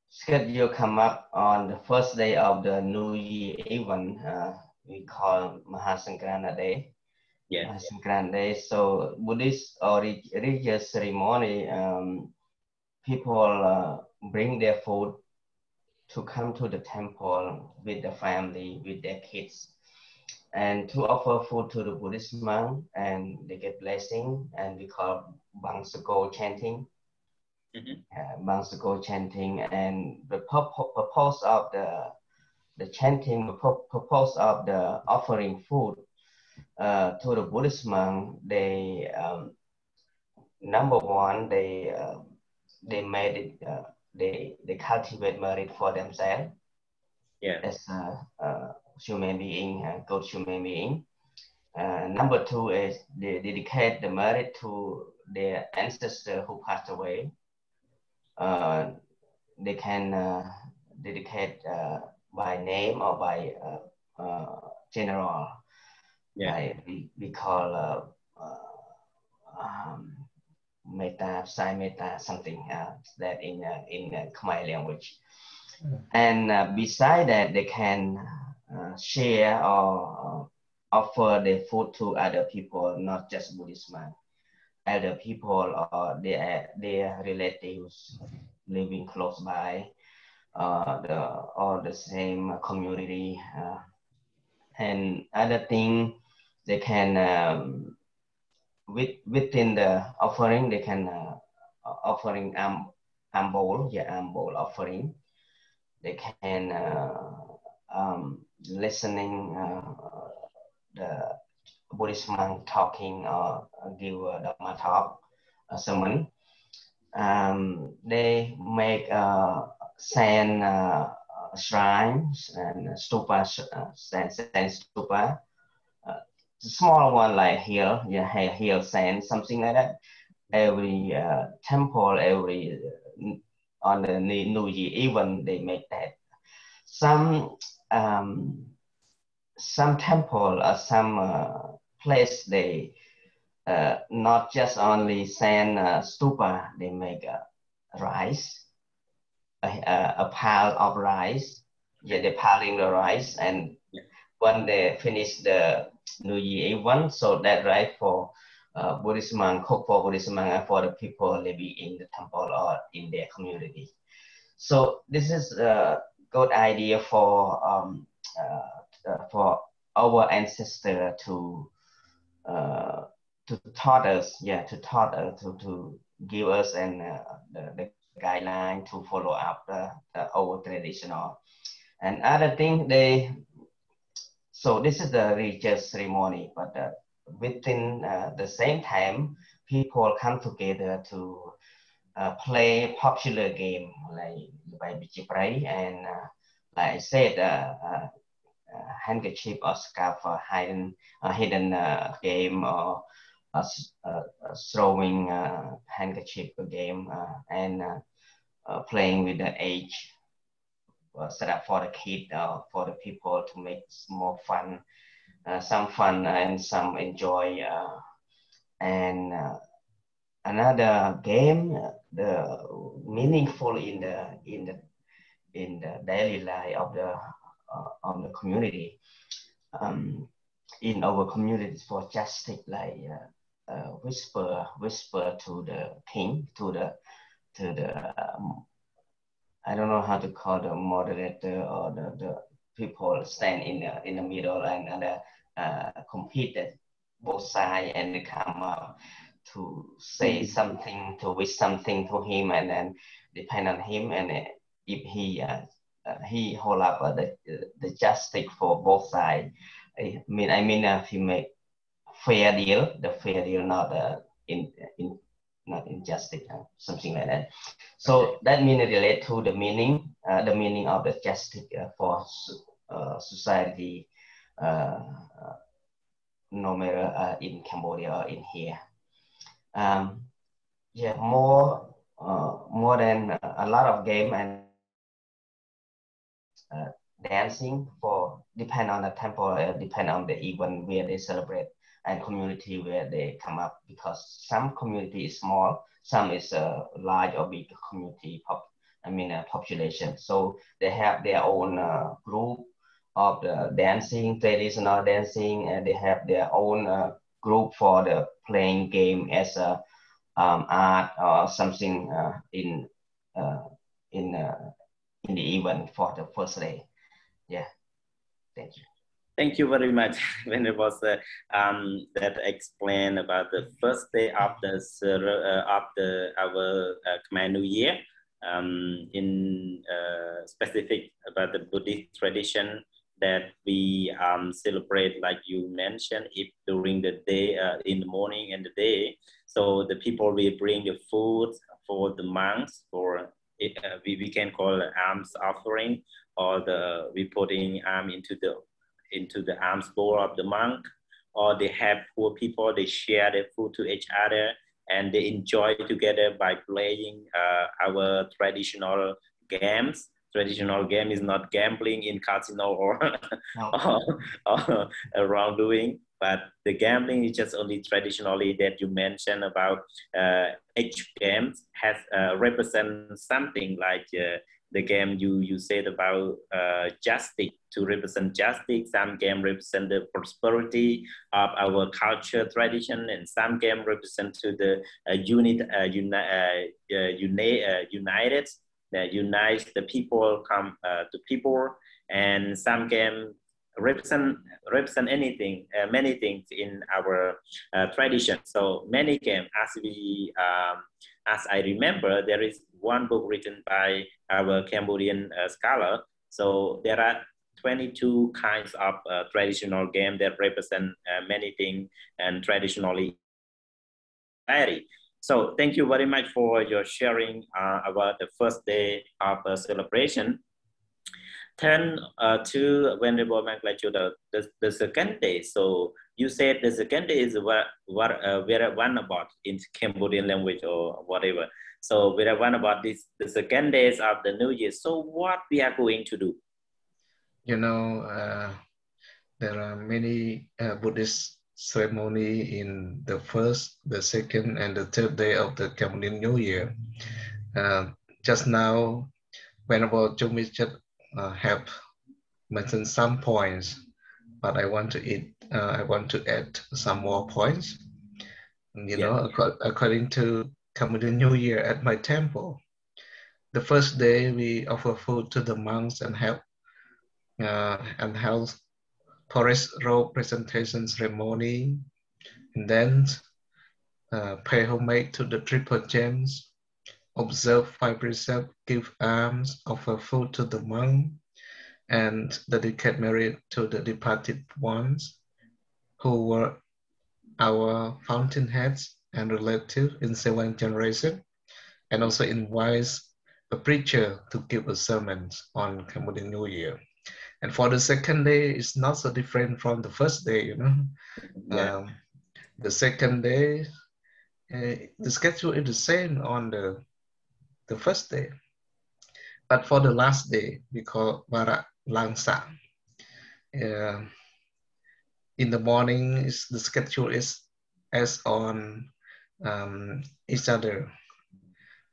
schedule come up on the first day of the New Year event, uh, we call Mahasankrana Day. Yeah. Songkran Day. So Buddhist or religious ceremony, um, people uh, bring their food to come to the temple with the family, with their kids, and to offer food to the Buddhist monk, and they get blessing, and we call Bangsago chanting. Mm-hmm. Uh, chanting, and the purpose of the the chanting, the purpose of the offering food uh, to the Buddhist monk, they um, number one, they uh, they made it, uh, they they cultivate merit for themselves. Yeah. As a, a human being, a good human being. Uh, number two is they dedicate the merit to their ancestor who passed away. Uh, they can uh, dedicate uh, by name or by general yeah. We, we call uh, uh, um, meta, psi meta, something uh, that in uh, in uh, Khmer language. Mm. And uh, beside that, they can uh, share or uh, offer the food to other people, not just Buddhist man, other people or their their relatives living close by, uh, the or the same community. Uh, and other thing they can um, with, within the offering they can uh, offering um, um bowl yeah um bowl offering. They can uh, um, listening uh, the Buddhist monk talking or give a Dharma talk a sermon. Um, they make uh, sand uh, shrines and stupa uh, sand, sand stupa small one like here, yeah, here sand, something like that. Every uh, temple, every uh, on the New Year even they make that. Some um, some temple or some uh, place they uh, not just only sand uh, stupa, they make uh, rice, a, a, pile of rice. Yeah, they're piling the rice, and when they finish the Year event. So that right for uh, Buddhist monk, cook for Buddhist monk and for the people living in the temple or in their community. So this is a good idea for um, uh, uh for our ancestor to uh, to taught us, yeah, to taught us to, to give us and uh, the, the guideline to follow up the, the our traditional. And other thing they so this is the religious ceremony, but uh, within uh, the same time, people come together to uh, play popular game like by Bichipray and uh, like I said, uh, uh, handkerchief or scarf or hidden, hidden game or throwing handkerchief game and playing with the age set up for the kid uh, for the people to make more fun, uh, some fun and some enjoy. Uh, and uh, another game, the meaningful in the in the in the daily life of the uh, of the community. Um, in our communities for justice, like whisper whisper to the king, to the to the um, I don't know how to call the moderator or the, the people stand in the, in the middle and, and uh, uh, compete both sides and come up to say mm-hmm. something, to wish something to him and then depend on him. And uh, if he uh, uh, he hold up uh, the, the justice for both sides, I mean, I mean, if he make fair deal, the fair deal, not in, in not injustice, uh, something like that. So that meaning relate to the meaning, uh, the meaning of the justice uh, for uh, society, uh, no matter uh, in Cambodia or in here. Um, yeah, more more than a lot of game and dancing for depend on the temple, depend on the event where they celebrate and community where they come up because some community is small, some is a large or big community pop, I mean a population. So they have their own uh, group of the dancing, traditional dancing, and they have their own uh, group for the playing game as a um, art or something uh, in uh, in uh, in the event for the first day. Yeah, thank you. Thank you very much. when it was um, that explain about the first day of the uh, the our uh, Khmer New Year, um, in uh, specific about the Buddhist tradition that we um, celebrate, like you mentioned, if during the day, uh, in the morning and the day. So the people will bring the food for the monks, for it, uh, we, we can call alms offering, or the we putting arm into the into the alms bowl of the monk, or they have poor people, they share their food to each other, and they enjoy together by playing uh, our traditional games traditional game is not gambling in casino or, no. or, or around doing but the gambling is just only traditionally that you mentioned about uh, each game has uh, represent something like uh, the game you you said about uh, justice to represent justice. Some game represent the prosperity of our culture tradition and some game represent to the uh, unit uh, uni, uh, uh, uni, uh, united that unites the people come uh, to people. And some game represent represent anything uh, many things in our uh, tradition. So many games as we um, as i remember there is one book written by our cambodian uh, scholar. So there are 22 kinds of uh, traditional game that represent uh, many things and traditionally so thank you very much for your sharing uh, about the first day of celebration. Turn uh, to Venerable Mangalajjotto, the, the, second day. So you said the second day is what, what uh, are one about in Cambodian language or whatever. So we are one about this, the second days of the New Year. So what we are going to do? You know, uh, there are many uh, Buddhist ceremony in the first, the second, and the third day of the Cambodian New Year. Uh, just now, Venerable Chomich uh, have mentioned some points, but I want to eat, uh, I want to add some more points. You yeah. know, according to Cambodian New Year at my temple, the first day we offer food to the monks and help uh, and help Forest robe presentation ceremony, and then uh, pay homage to the triple gems, observe five precepts, give alms, offer food to the monk, and dedicate merit to the departed ones who were our fountainheads and relatives in seven generations, and also invite a preacher to give a sermon on Cambodian New Year. And for the second day, it's not so different from the first day, you know. Yeah. Um, the second day, uh, the schedule is the same on the, the first day. But for the last day, we call Vara Langsa. Uh, in the morning, the schedule is as on um, each other.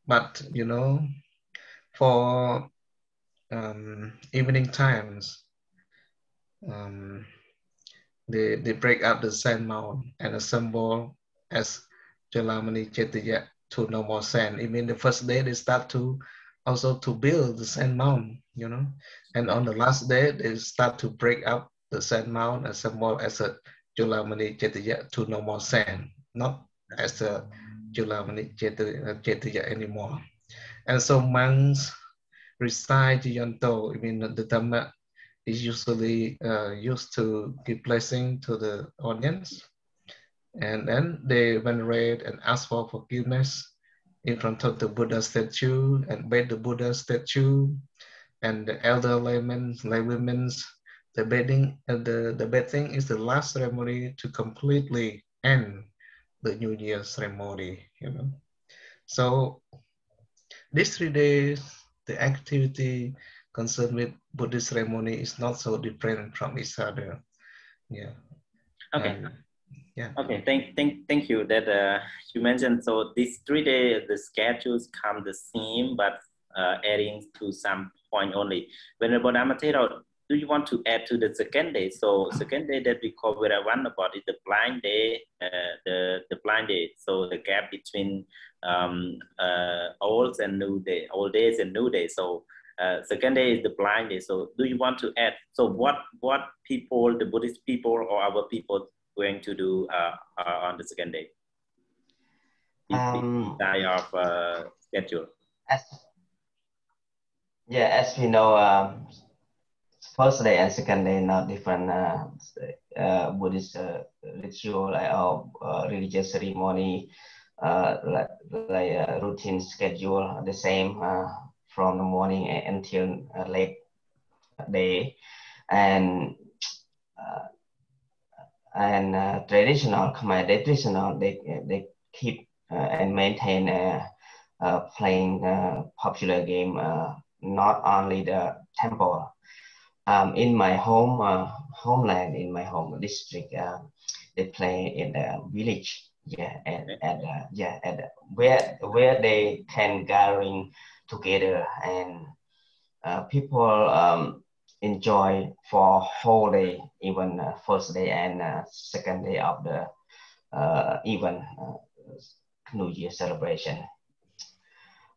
But, you know, for um, evening times, um, they, they break up the sand mound and assemble as Jolamani Chetaya to no more sand. I mean, the first day they start to also to build the sand mound, you know, and on the last day they start to break up the sand mound assemble as a Jolamani Chetaya to no more sand, not as a Jolamani Chetaya anymore. And so monks recite Yanto, I mean, the Dhamma is usually uh, used to give blessing to the audience. And then they venerate and ask for forgiveness in front of the Buddha statue and bathe the Buddha statue and the elder laymen, laywomen, the bathing, the, the bathing is the last ceremony to completely end the New Year ceremony, you know. So these three days the activity concerned with Buddhist ceremony is not so different from each other. Yeah. Okay. Yeah. Okay. Thank, thank, thank you that uh, you mentioned. So these three days, the schedules come the same, but uh, adding to some point only. Venerable Dhammatthero, do you want to add to the second day? So second day that we call Viravan about is the blind day uh, the the blind day So the gap between um, uh, old and new day, old days and new days. So uh, second day is the blind day. So do you want to add? So what what people, the Buddhist people or our people, going to do uh, uh on the second day? Um, of uh, schedule. As, yeah, as we know, um, first day and second day not different uh, uh, Buddhist uh, ritual like, or uh, religious ceremony, uh, like, like uh, routine schedule, the same uh, from the morning until uh, late day, and and uh, traditional Khmer traditional they they keep uh, and maintain uh, uh, playing popular game uh, not only the temple. Um, in my home uh, homeland in my home district uh, they play in the village. Yeah and, and uh, yeah and where where they can gathering together and uh, people um, enjoy for whole day even uh, first day and uh, second day of the uh, even uh, new year celebration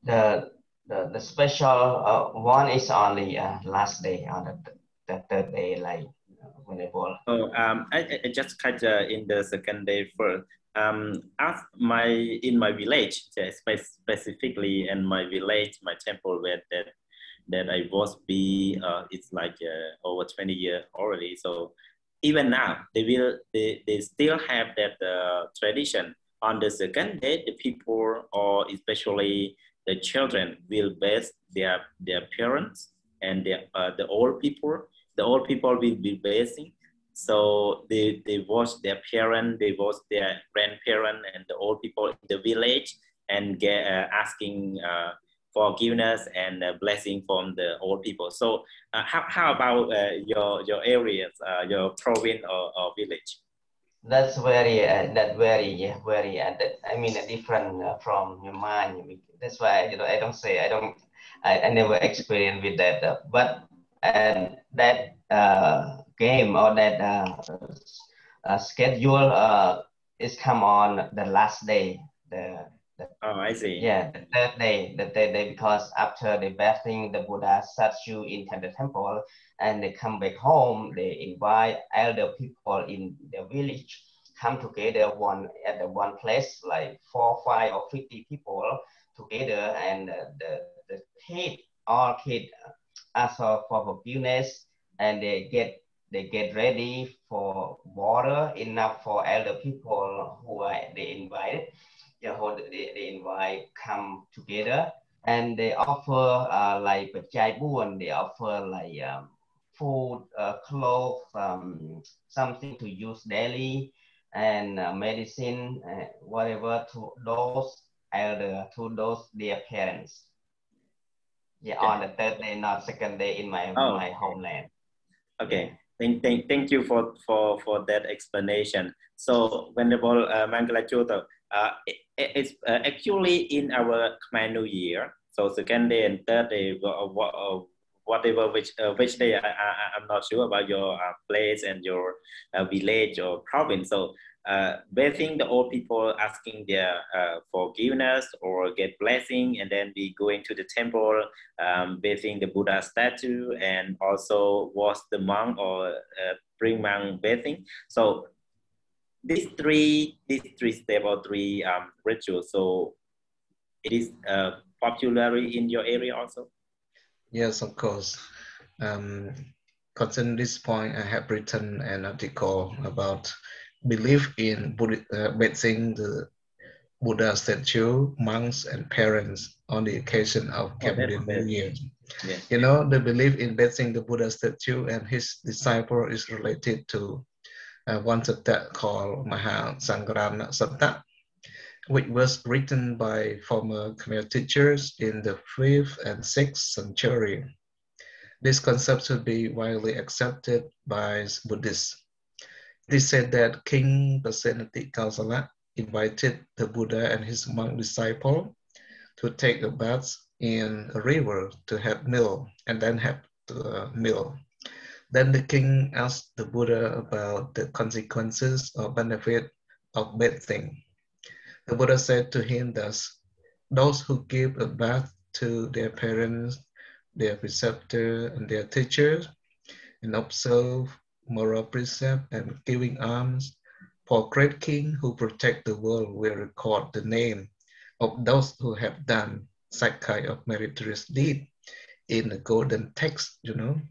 the the, the special uh, one is only uh, last day on the, the third day like whenever Oh, um, I, I just catch in the second day first. Um, as my in my village, spe- specifically in my village, my temple where that that I was be, uh, it's like uh, over 20 years already. So even now, they will they, they still have that uh, tradition. On the second day, the people or especially the children will bathe their their parents and their, uh, the old people. The old people will be bathing so they, they wash their parent, they wash their grandparent and the old people in the village and get uh, asking uh, forgiveness and uh, blessing from the old people. So uh, how, how about uh, your, your areas, uh, your province or, or village? That's very, uh, that very, yeah, very, uh, that, I mean, uh, different uh, from your mind. That's why, you know, I don't say, I don't, I, I never experienced with that. Uh, but and that uh, game or that uh, uh, schedule uh, is come on the last day. The Oh, I see. yeah, the third day, the third day, because after the bathing, the Buddha statue into the temple, and they come back home. They invite elder people in the village come together one at the one place, like four, five, or fifty people together, and the the kid, all kid, ask for for forgiveness, and they get they get ready for water enough for elder people who are they invited they, they invite come together and they offer uh, like chai buon, they offer like um, food, uh, clothes, um, something to use daily, and uh, medicine, uh, whatever to those elder, to those their parents. Yeah, on the third day, not second day in my Oh. my homeland. Okay, thank, thank, thank you for, for, for that explanation. So, Venerable uh, Mangalajjotto, uh, it, it's uh, actually in our New Year. So, second day and third day, uh, whatever which uh, which day, I, I, I'm not sure about your uh, place and your village or province. So, uh, bathing the old people, asking their forgiveness or get blessing, and then we going to the temple um, bathing the Buddha statue and also wash the monk or bring monk bathing. So these three, these three step or three um, rituals. So it is uh, popular in your area also. Yes, of course. Um, concerning this point, I have written an article about belief in Buddha, uh, bathing the Buddha statue, monks, and parents on the occasion of Oh, Cambodian New. Year. Yeah. You know, the belief in bathing the Buddha statue and his disciple is related to Uh, one satta called hmm. Maha Sangharana Satta, which was written by former Khmer teachers in the 5th and 6th century. This concept should be widely accepted by Buddhists. Is said that King Pasenadi Kosala invited the Buddha and his monk disciple to take a bath in a river to have meal and then have the meal. Then the king asked the Buddha about the consequences or benefit of bathing. The Buddha said to him thus, those who give a bath to their parents, their preceptor, and their teachers, and observe moral precept and giving alms, for great king who protect the world will record the name of those who have done such kind of meritorious deed in the golden text, you know.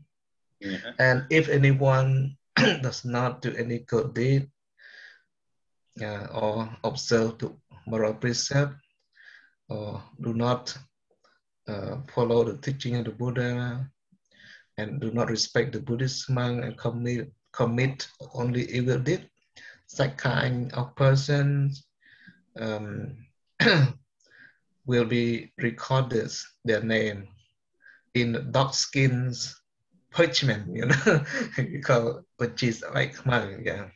Yeah. And if anyone does not do any good deed uh, or observe the moral precept or do not uh, follow the teaching of the Buddha and do not respect the Buddhist monk and commit, commit only evil deed, that kind of persons um, will be recorded their name in dark skins parchment, you know, you call is like monk, yeah.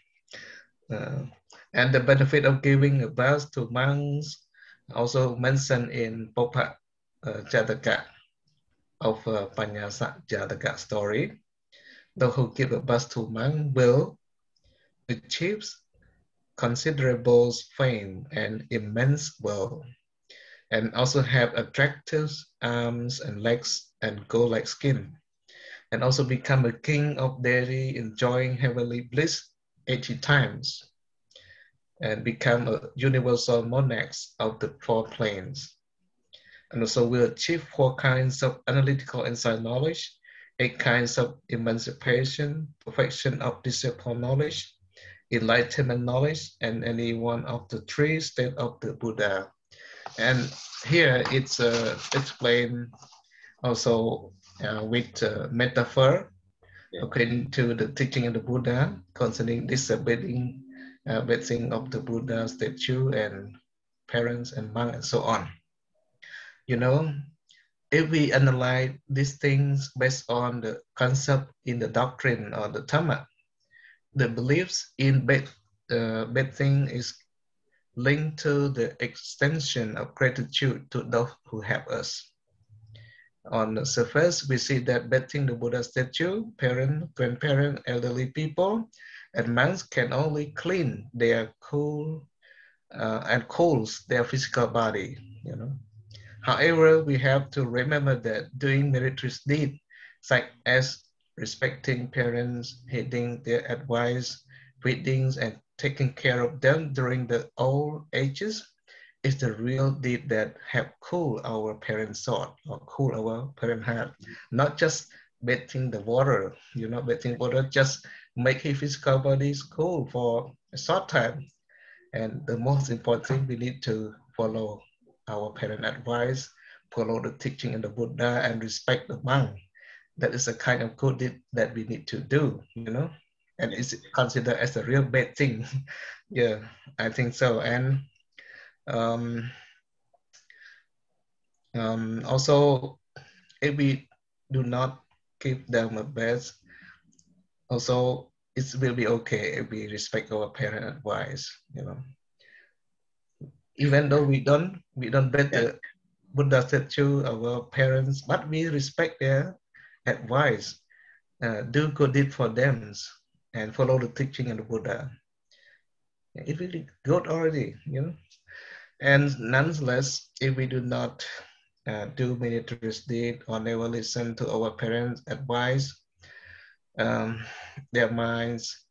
Uh, and the benefit of giving a bath to monks also mentioned in Popa uh, Jataka of uh, Panyasa Jataka story. Those who give a bath to monk will achieve considerable fame and immense wealth, and also have attractive arms and legs and gold-like skin, and also become a king of Delhi, enjoying heavenly bliss 80 times and become a universal monarchs of the four planes. And also will achieve four kinds of analytical insight knowledge, eight kinds of emancipation, perfection of disciple knowledge, enlightenment knowledge, and any one of the three state of the Buddha. And here it's uh, explained also uh, with uh, metaphor yeah. according to the teaching of the Buddha concerning disobeying uh, blessing of the Buddha statue and parents and monks and so on. You know, if we analyze these things based on the concept in the doctrine or the Dhamma, the beliefs in bad, uh, is linked to the extension of gratitude to those who help us. On the surface, we see that bathing the Buddha statue, parent, grandparent, elderly people and monks can only clean their cool uh, and cools their physical body, you know. However, we have to remember that doing meritorious deeds, such as respecting parents, heeding their advice, feeding and taking care of them during the old ages, is the real deed that have cool our parents' soul or cool our parent heart. Not just bathing the water, you know, bathing water just make his physical body cool for a short time. And the most important thing, we need to follow our parent advice, follow the teaching of the Buddha, and respect the monk. That is a kind of good deed that we need to do, you know, and it's considered as a real bad thing. yeah, I think so. And um, um, also, if we do not give them a best, also it will be okay if we respect our parent advice you know. Even though we don't we don't bet the buddha statue our parents but we respect their advice uh, do good deed for them and follow the teaching of the buddha. It will be good already you know and nonetheless if we do not uh, do meritorious deed or never listen to our parents advice um, their minds,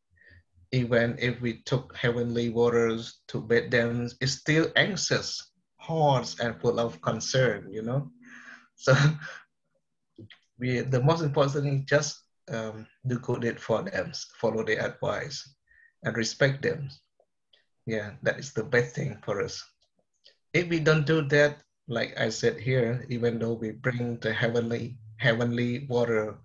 even if we took heavenly waters to bathe them, is still anxious, hard, and full of concern, you know? So we, the most important thing is just um, do good deed for them, follow their advice, and respect them. Yeah, that is the best thing for us. If we don't do that, like I said here, even though we bring the heavenly heavenly water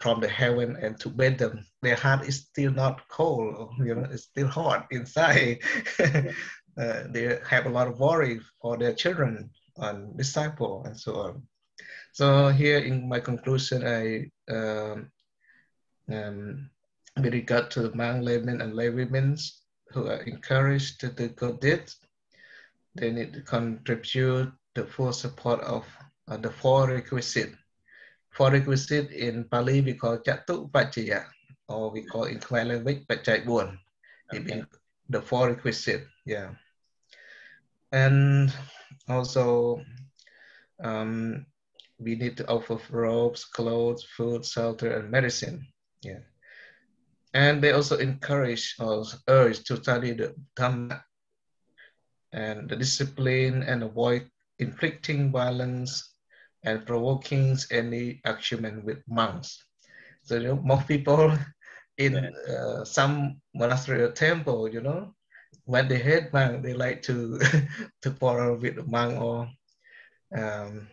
from the heaven and to bathe them. Their heart is still not cold, you know, it's still hot inside. uh, they have a lot of worry for their children and disciple and so on. So here in my conclusion, I um, um, with regard to the monk laymen and laywomen who are encouraged to do good deeds, they need to contribute the full support of uh, the four requisites Four requisite in Pali we call Chatu Pachaya, or we call in Khmer language Pachai Buon. It means the four requisite, yeah. And also, um, we need to offer robes, clothes, food, shelter, and medicine. Yeah. And they also encourage us, urge to study the Dhamma and the discipline and avoid inflicting violence and provoking any argument with monks. So you know, most people in uh, some monastery or temple, you know, when they hate monk, they like to to quarrel with the monk or um,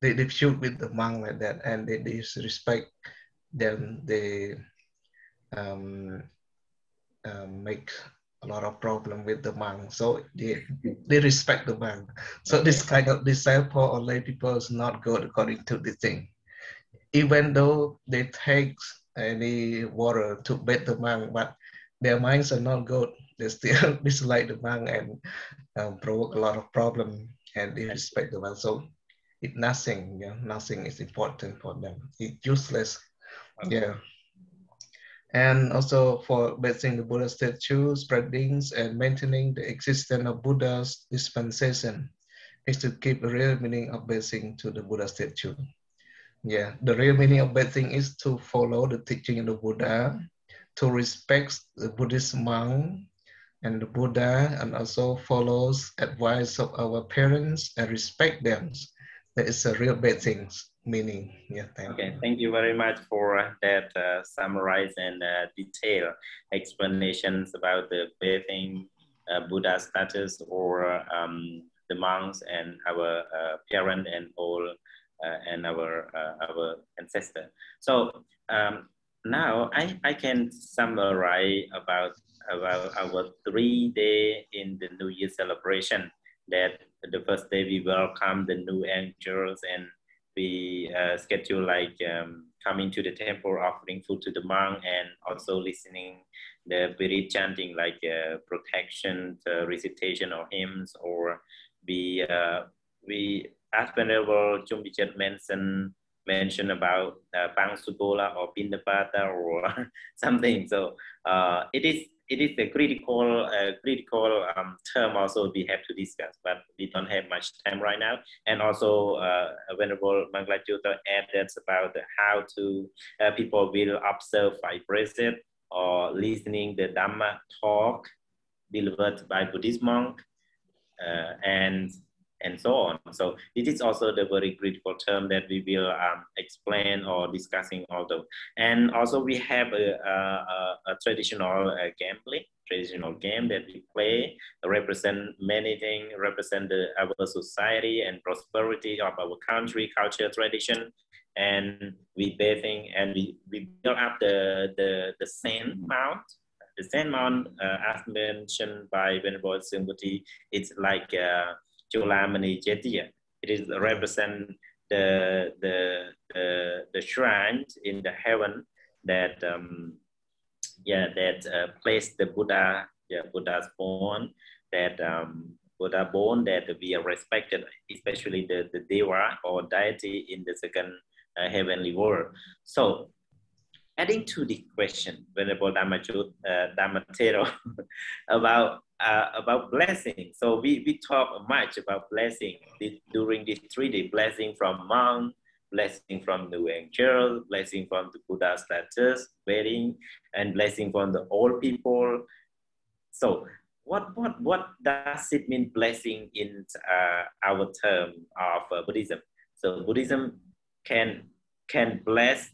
they, they shoot with the monk like that, and they disrespect them. They um, um, make a lot of problem with the monk. So they, they respect the monk. So this kind of disciple or lay people is not good according to the thing. Even though they take any water to bathe the monk, but their minds are not good. They still dislike the monk and um, provoke a lot of problem and they respect the monk. So it nothing, yeah, nothing is important for them. It's useless. Okay. Yeah and also for blessing the Buddha statue, spreading and maintaining the existence of Buddha's dispensation is to keep the real meaning of blessing to the Buddha statue. Yeah, the real meaning of blessing is to follow the teaching of the Buddha, to respect the Buddhist monk and the Buddha, and also follows advice of our parents and respect them. That is a real blessing meaning. Yeah, thank okay, you. thank you very much for that uh, summarize and uh, detailed explanations about the bathing uh, Buddha status or um, the monks and our uh, parent and all uh, and our uh, our ancestor. So um, now I, I can summarize about about our three day in the New Year celebration that the first day we welcome the new angels and we uh, schedule like um, coming to the temple, offering food to the monk, and also listening the very chanting like uh, protection, uh, recitation or hymns, or we uh, we as Venerable Chum Vichet mentioned mention about uh, Pang Subola or Pindapata or something. So uh, it is it is a critical uh, critical um, term also we have to discuss, but we don't have much time right now. And also, uh, Venerable Mangalajjotto added about how to uh, people will observe vibration or listening the Dhamma talk delivered by Buddhist monk, uh, and and so on. So this is also the very critical term that we will um, explain or discussing all although. And also we have a, a, a traditional uh, gambling, traditional game that we play, represent many things, represent the, our society and prosperity of our country, culture, tradition. And we bathing and we, we build up the, the, the sand mount the sand mount, uh, as mentioned by Venerable Soeurng Vuthy, it's like uh, Chulamani Jetiya. It is represent the, the, the, the shrine in the heaven that, um, yeah, that uh, place the Buddha, yeah, Buddha's born, that um, Buddha born that we are respected, especially the, the Deva or deity in the second uh, heavenly world. So adding to the question, Venerable Dhammachu, uh, Dhammatthero, about uh, about blessing. So we, we talk much about blessing during this three day blessing from monk, blessing from the angel, blessing from the Buddha status, wedding, and blessing from the old people. So what what what does it mean blessing in uh, our term of uh, Buddhism? So Buddhism can can bless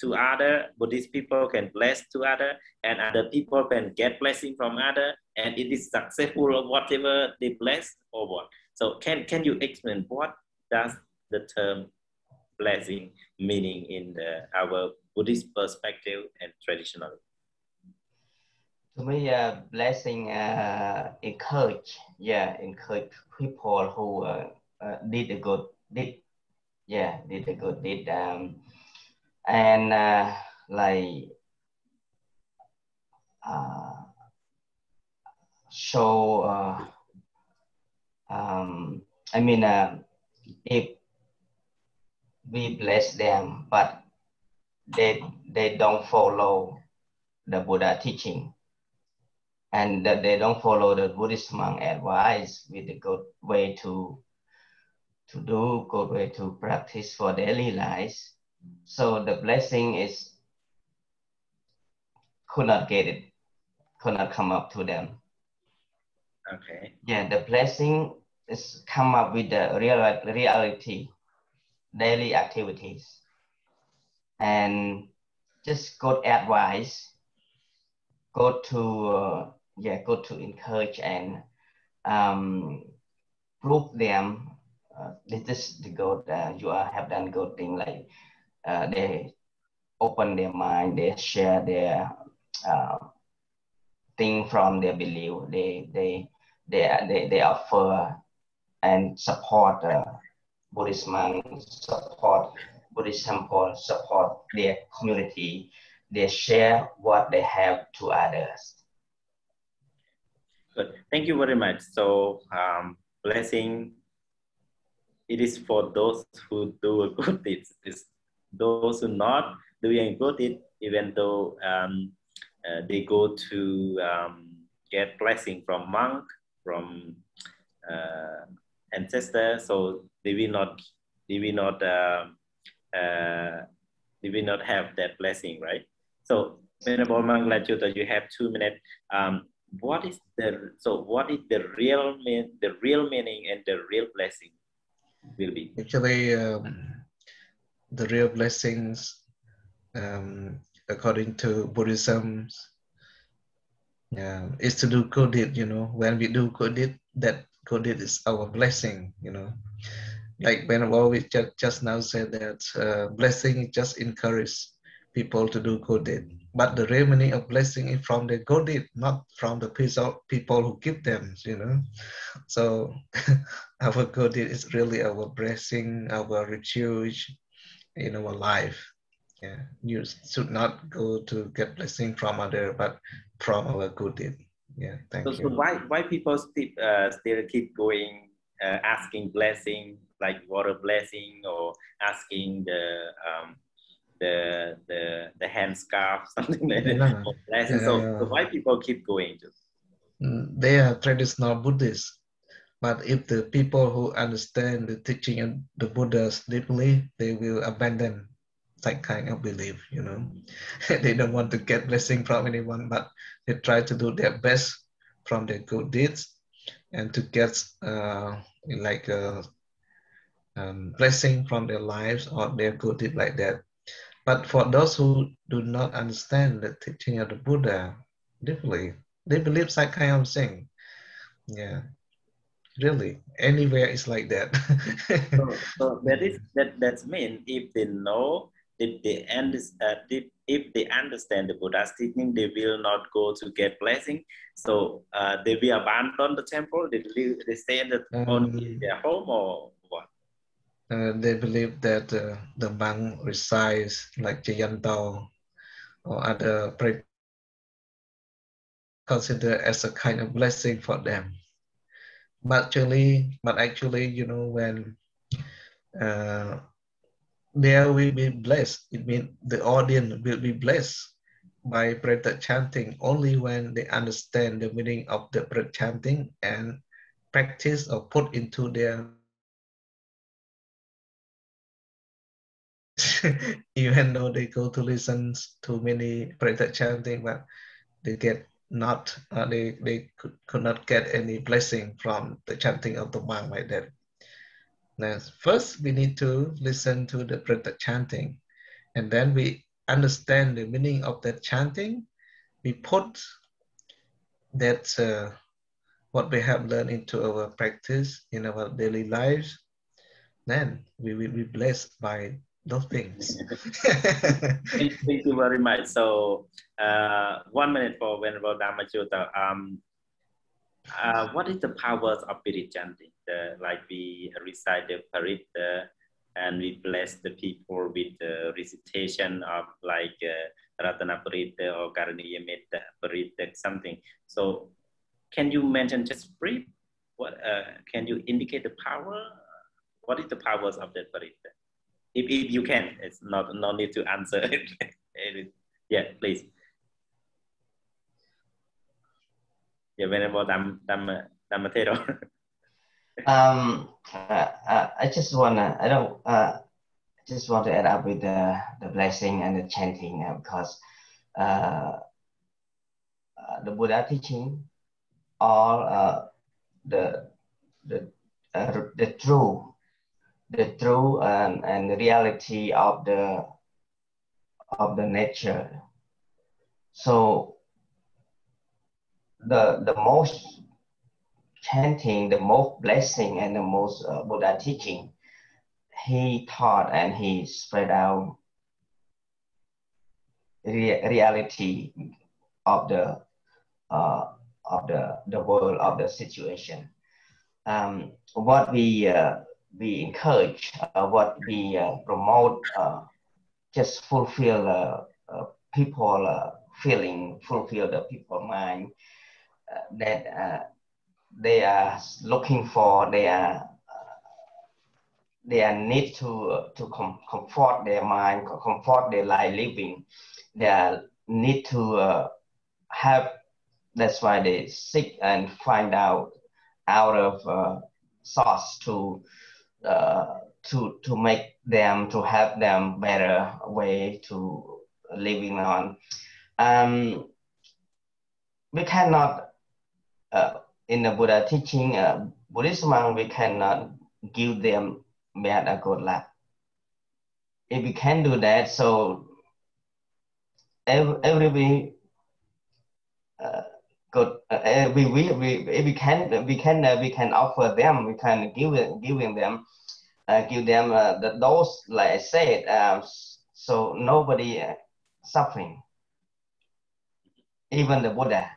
to other Buddhist people can bless to other and other people can get blessing from other and it is successful or whatever they bless or what. So can, can you explain what does the term blessing meaning in the, our Buddhist perspective and traditionally? To me, uh, blessing uh, encourage, yeah, encourage people who uh, uh, did a good did, yeah, did a good deed. Um, and uh, like uh, show uh, um, I mean uh, if we bless them but they they don't follow the Buddha teaching and that they don't follow the Buddhist monk advice with the good way to to do, good way to practice for daily lives. So the blessing is could not get it, could not come up to them. Okay. Yeah, the blessing is come up with the real reality, daily activities, and just good advice. Go to uh, yeah, go to encourage and um, prove them uh, this is the good. Uh, you are, have done good thing like uh, they open their mind, they share their uh, thing from their belief. They they they they, they offer and support uh, Buddhist monks, support Buddhist temple, support their community. They share what they have to others. Good. Thank you very much. So um, blessing, it is for those who do good deed. It's those who not doing good even though um, uh, they go to um, get blessing from monk, from uh, ancestor, so they will not, they will not, uh, uh, they will not have that blessing, right? So, Venerable Mangalajjotto, you have two minutes. Um, what is the so what is the real mean the real meaning and the real blessing will be actually um, the real blessings um, according to buddhism yeah, is to do good deed you know. When we do good deed that good deed is our blessing you know. Like when we just, just now said that uh, blessing just encourage people to do good deed. But the real meaning of blessing is from the good deed, not from the piece of people who give them, you know. So our good deed is really our blessing, our refuge in our life. Yeah, you should not go to get blessing from other, but from our good deed. Yeah, thank so, you. So why why people still uh, still keep going, uh, asking blessing like water blessing or asking the um, the the the hand scarf, something like that. Yeah. So, so why people keep going? To? Mm, they are traditional Buddhists, but if the people who understand the teaching of the Buddhas deeply, they will abandon that kind of belief. You know, they don't want to get blessing from anyone, but they try to do their best from their good deeds and to get uh, like a um, blessing from their lives or their good deed like that. But for those who do not understand the teaching of the Buddha deeply, they believe that kind of thing. Yeah, really, anywhere is like that. so, so, that is that that's mean if they know if they understand uh, if, if they understand the Buddha's teaching, they will not go to get blessing. So uh, they will abandon the temple. They live, they stay in the um, their home or uh, they believe that uh, the monk resides like Jayanto or other considered as a kind of blessing for them. But actually, but actually, you know, when uh, there will be blessed, it means the audience will be blessed by prayer chanting only when they understand the meaning of the prayer chanting and practice or put into their even though they go to listen to many prayer chanting, but they get not, uh, they, they could, could not get any blessing from the chanting of the monk like that. Now, first we need to listen to the prayer chanting, and then we understand the meaning of that chanting. We put that uh, what we have learned into our practice in our daily lives, then we will be blessed by those things. thank, you very much. So uh, one minute for Venerable Dhammachuta. Um, uh, what is the powers of Pirit chanting? The, like we recite the Parit uh, and we bless the people with the recitation of like uh, Ratana or Karaniya Metta Parit, something. So can you mention just brief? What uh, can you indicate the power? What is the powers of that Parit? If, if you can, it's not no need to answer it. yeah, please. Yeah, Venerable Dam, Dam, Dhammatthero. um, uh, uh, I just wanna, I don't, uh, I just want to add up with the, the blessing and the chanting uh, because uh, uh, the Buddha teaching all uh, the the uh, the true the true and, and the reality of the of the nature. So the the most chanting, the most blessing, and the most uh, Buddha teaching, he taught and he spread out re- reality of the uh, of the the world of the situation. Um, what we uh, we encourage, uh, what we uh, promote, uh, just fulfill uh, people feeling, fulfill the people mind that they are looking for. They are they are need to to com- comfort their mind, comfort their life living. They need to have. That's why they seek and find out out of uh, source to uh, to to make them to help them better way to living on. Um, we cannot uh, in the Buddha teaching uh, Buddhism we cannot give them bad good luck. If we can do that, so every, every uh, good. Uh, we, we, we we can we can uh, we can offer them we can give giving them uh, give them uh, the those like I said um, so nobody uh, suffering. Even the Buddha.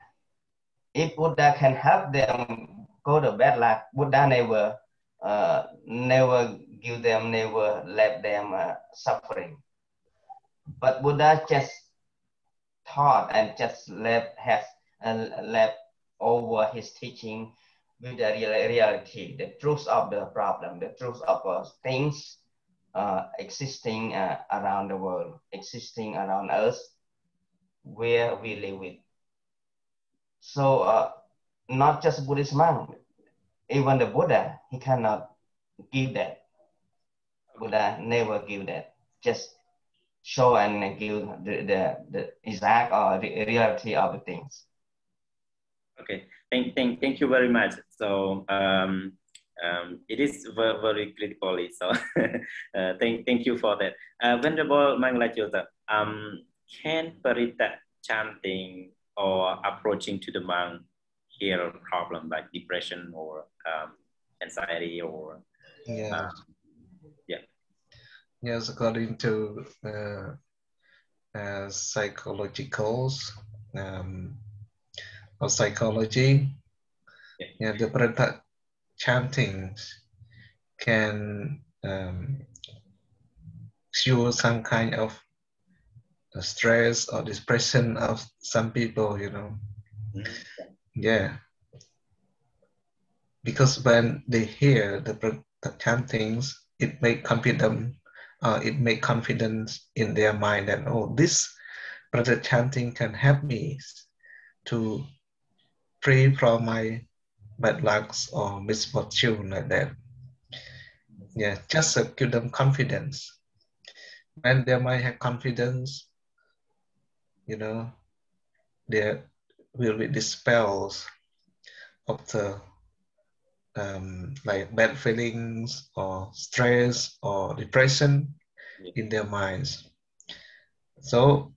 If Buddha can help them go to bad luck Buddha never uh, never give them never let them uh, suffering. But Buddha just taught and just let has and left over his teaching with the reality, the truth of the problem, the truth of uh, things uh, existing uh, around the world, existing around us, where we live with. So uh, not just Buddhist monk, even the Buddha, he cannot give that. Buddha never give that. Just show and give the, the, the exact or the reality of the things. Okay, thank, thank, thank you very much. So um, um, it is very, very critically. So uh, thank, thank you for that. Uh, Venerable Mangalajjotto, um, can Parita chanting or approaching to the monk heal problem like depression or um, anxiety or yeah. Uh, yeah. Yes, according to uh, uh, psychologicals, um, or psychology. Yeah, the Parit chanting can um, cure some kind of stress or depression of some people, you know. Yeah. Because when they hear the, the chantings, it may confidence, uh, it make confidence in their mind that oh, this brother chanting can help me to free from my bad lucks or misfortune like that. Yeah, just uh, give them confidence. And they might have confidence, you know, there will be dispels of the um, like bad feelings or stress or depression in their minds. So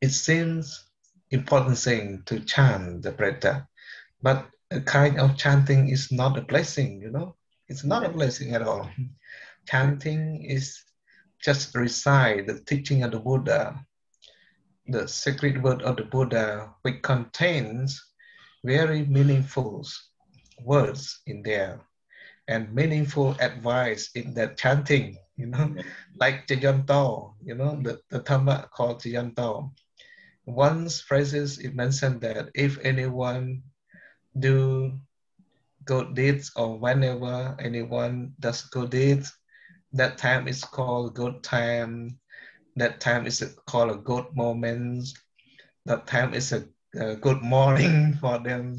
it seems important thing to chant the prayer, but a kind of chanting is not a blessing, you know. It's not a blessing at all. Chanting is just recite the teaching of the Buddha, the sacred word of the Buddha, which contains very meaningful words in there and meaningful advice in that chanting, you know, like Jayanto, you know, the, the Dhamma called Jayanto one phrases it mentioned that if anyone do good deeds or whenever anyone does good deeds, that time is called good time. That time is called a good moment. That time is a uh, good morning for them,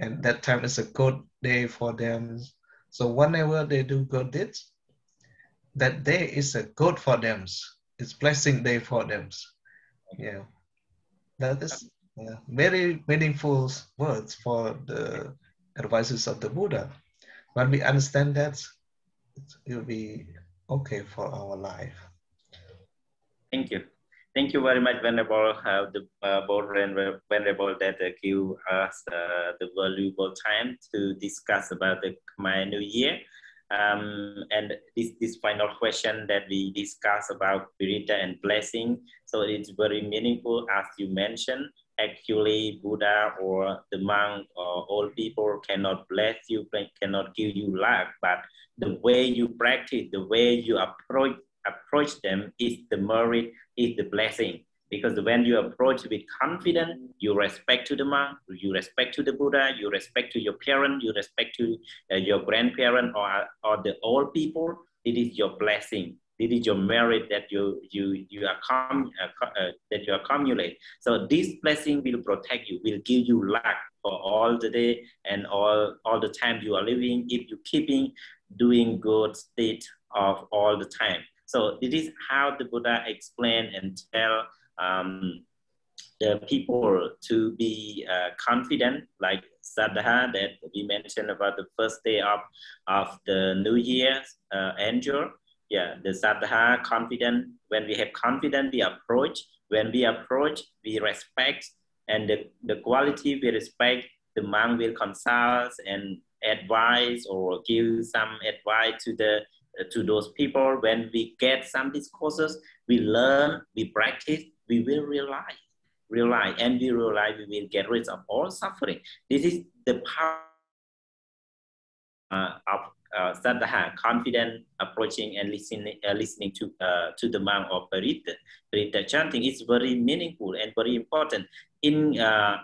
and that time is a good day for them. So whenever they do good deeds, that day is a good for them. It's blessing day for them. Yeah, that is uh, very meaningful words for the advices of the Buddha. When we understand that, it will be okay for our life. Thank you. Thank you very much, Venerable, uh, the uh, board Venerable that uh, give us uh, the valuable time to discuss about the Khmer New Year. Um, and this, this final question that we discuss about Pirita and blessing. So it's very meaningful, as you mentioned. Actually, Buddha or the monk or all people cannot bless you, cannot give you luck, but the way you practice, the way you approach approach them is the merit, is the blessing. Because when you approach with confidence, you respect to the monk, you respect to the Buddha, you respect to your parent, you respect to uh, your grandparent or, or the old people, it is your blessing. It is your merit that you you you accum, uh, uh, that you accumulate. So this blessing will protect you, will give you luck for all the day and all all the time you are living. If you keeping doing good state of all the time. So this is how the Buddha explained and tell um, the people to be uh, confident, like Saddha that we mentioned about the first day of, of the New Year uh, angel. Yeah, the Saddha, confident. When we have confidence, we approach. When we approach, we respect. And the, the quality we respect, the monk will consult and advise or give some advice to the to those people. When we get some discourses, we learn, we practice, we will realize, realize, and we realize we will get rid of all suffering. This is the power uh, of uh, confident approaching and listening, uh, listening to uh, to the monk of Parita. Parita chanting is very meaningful and very important. In uh,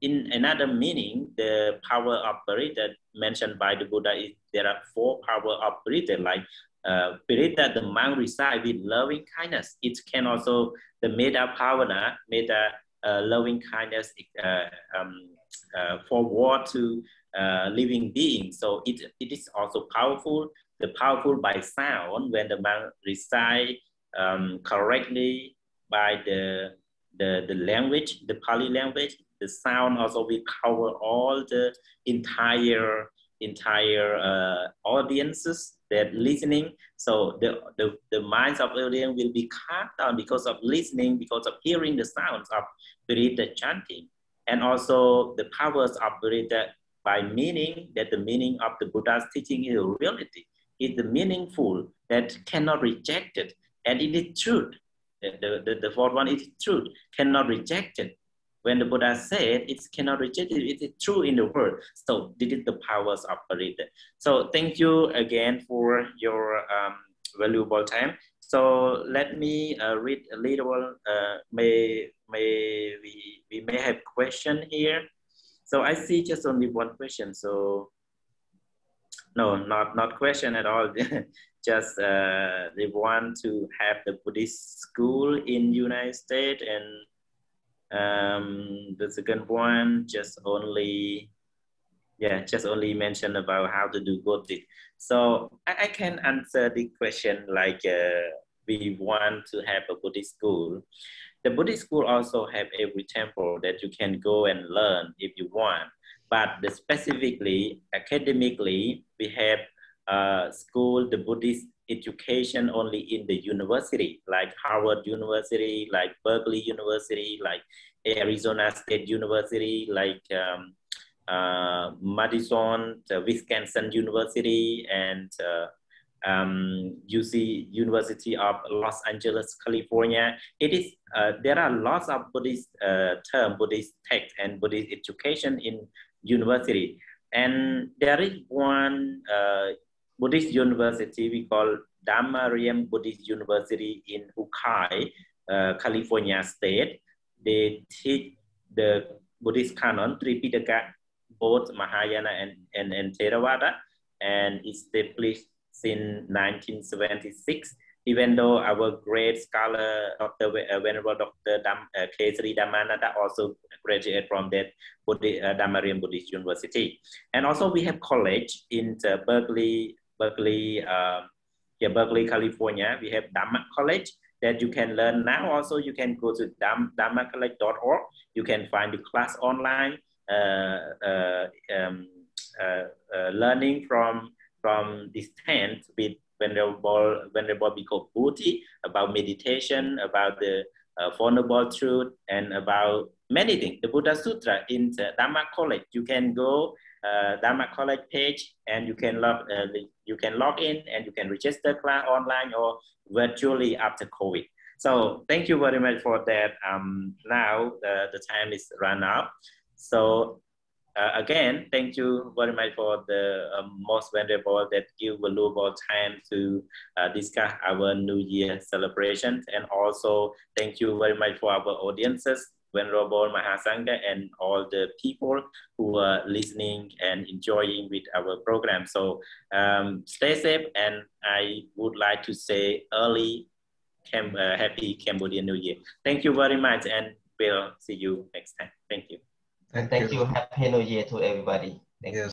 in another meaning, the power of Parita mentioned by the Buddha is there are four power of Parita, like uh, that the monk reside with loving kindness. It can also, the Metta Bhavana, Metta uh, loving kindness uh, um, uh, forward to uh, living beings. So it, it is also powerful, the powerful by sound when the monk recite um, correctly by the, the, the language, the Pali language, the sound also will cover all the entire entire uh, audiences that listening. So the, the, the minds of audience will be calmed down because of listening, because of hearing the sounds of Pirita chanting. And also the powers of Pirita by meaning that the meaning of the Buddha's teaching is reality, is the meaningful that cannot reject it. And it is truth. The, the, the fourth one is truth, cannot reject it when the Buddha said it cannot reject it, it is true in the world. So this is the powers of Parita. So thank you again for your um, valuable time. So let me uh, read a little, uh, may, may we, we may have question here. So I see just only one question. So no, not, not question at all. just uh, they want to have the Buddhist school in United States and um, the second one just only, yeah, just only mention about how to do good. So I, I can answer the question like uh, we want to have a Buddhist school. The Buddhist school also have every temple that you can go and learn if you want. But specifically, academically, we have uh, school, the Buddhist education only in the university, like Harvard University, like Berkeley University, like Arizona State University, like um, uh, Madison, Wisconsin University, and uh, um, UC University of Los Angeles, California. It is uh, there are lots of Buddhist uh, term, Buddhist text, and Buddhist education in university, and there is one uh, Buddhist university we call Dhamma Buddhist University in Ukiah, uh, California state. They teach the Buddhist canon, Tripitaka, both Mahayana and, and, and Theravada, and established since 1976. even though our great scholar, Dr. Uh, Venerable Dr. Dam, uh, Kesari Dhammananda also graduated from that Buddhist, uh, Buddhist University. And also we have college in Berkeley, Berkeley, uh, Berkeley, California. We have Dhamma College that you can learn now. Also, you can go to dhammacollege.org. You can find the class online, uh, uh, um, uh, uh learning from from distance with Venerable, Venerable Bhikkhu Bhuti about meditation, about the uh, vulnerable truth, and about many things. The Buddha Sutra in the Dhamma College. You can go uh, Dhamma College page and you can log uh, you can log in and you can register class online or virtually after COVID. So thank you very much for that. Um, now uh, the time is run out. So uh, again, thank you very much for the um, most venerable that give valuable time to uh, discuss our New Year celebrations. And also thank you very much for our audiences, Venerable Mahasangha and all the people who are listening and enjoying with our program. So um, stay safe and I would like to say early Cam uh, happy Cambodian New Year. Thank you very much and we'll see you next time. Thank you. Thank, thank you. you. Happy New Year to everybody. Thank yes. You.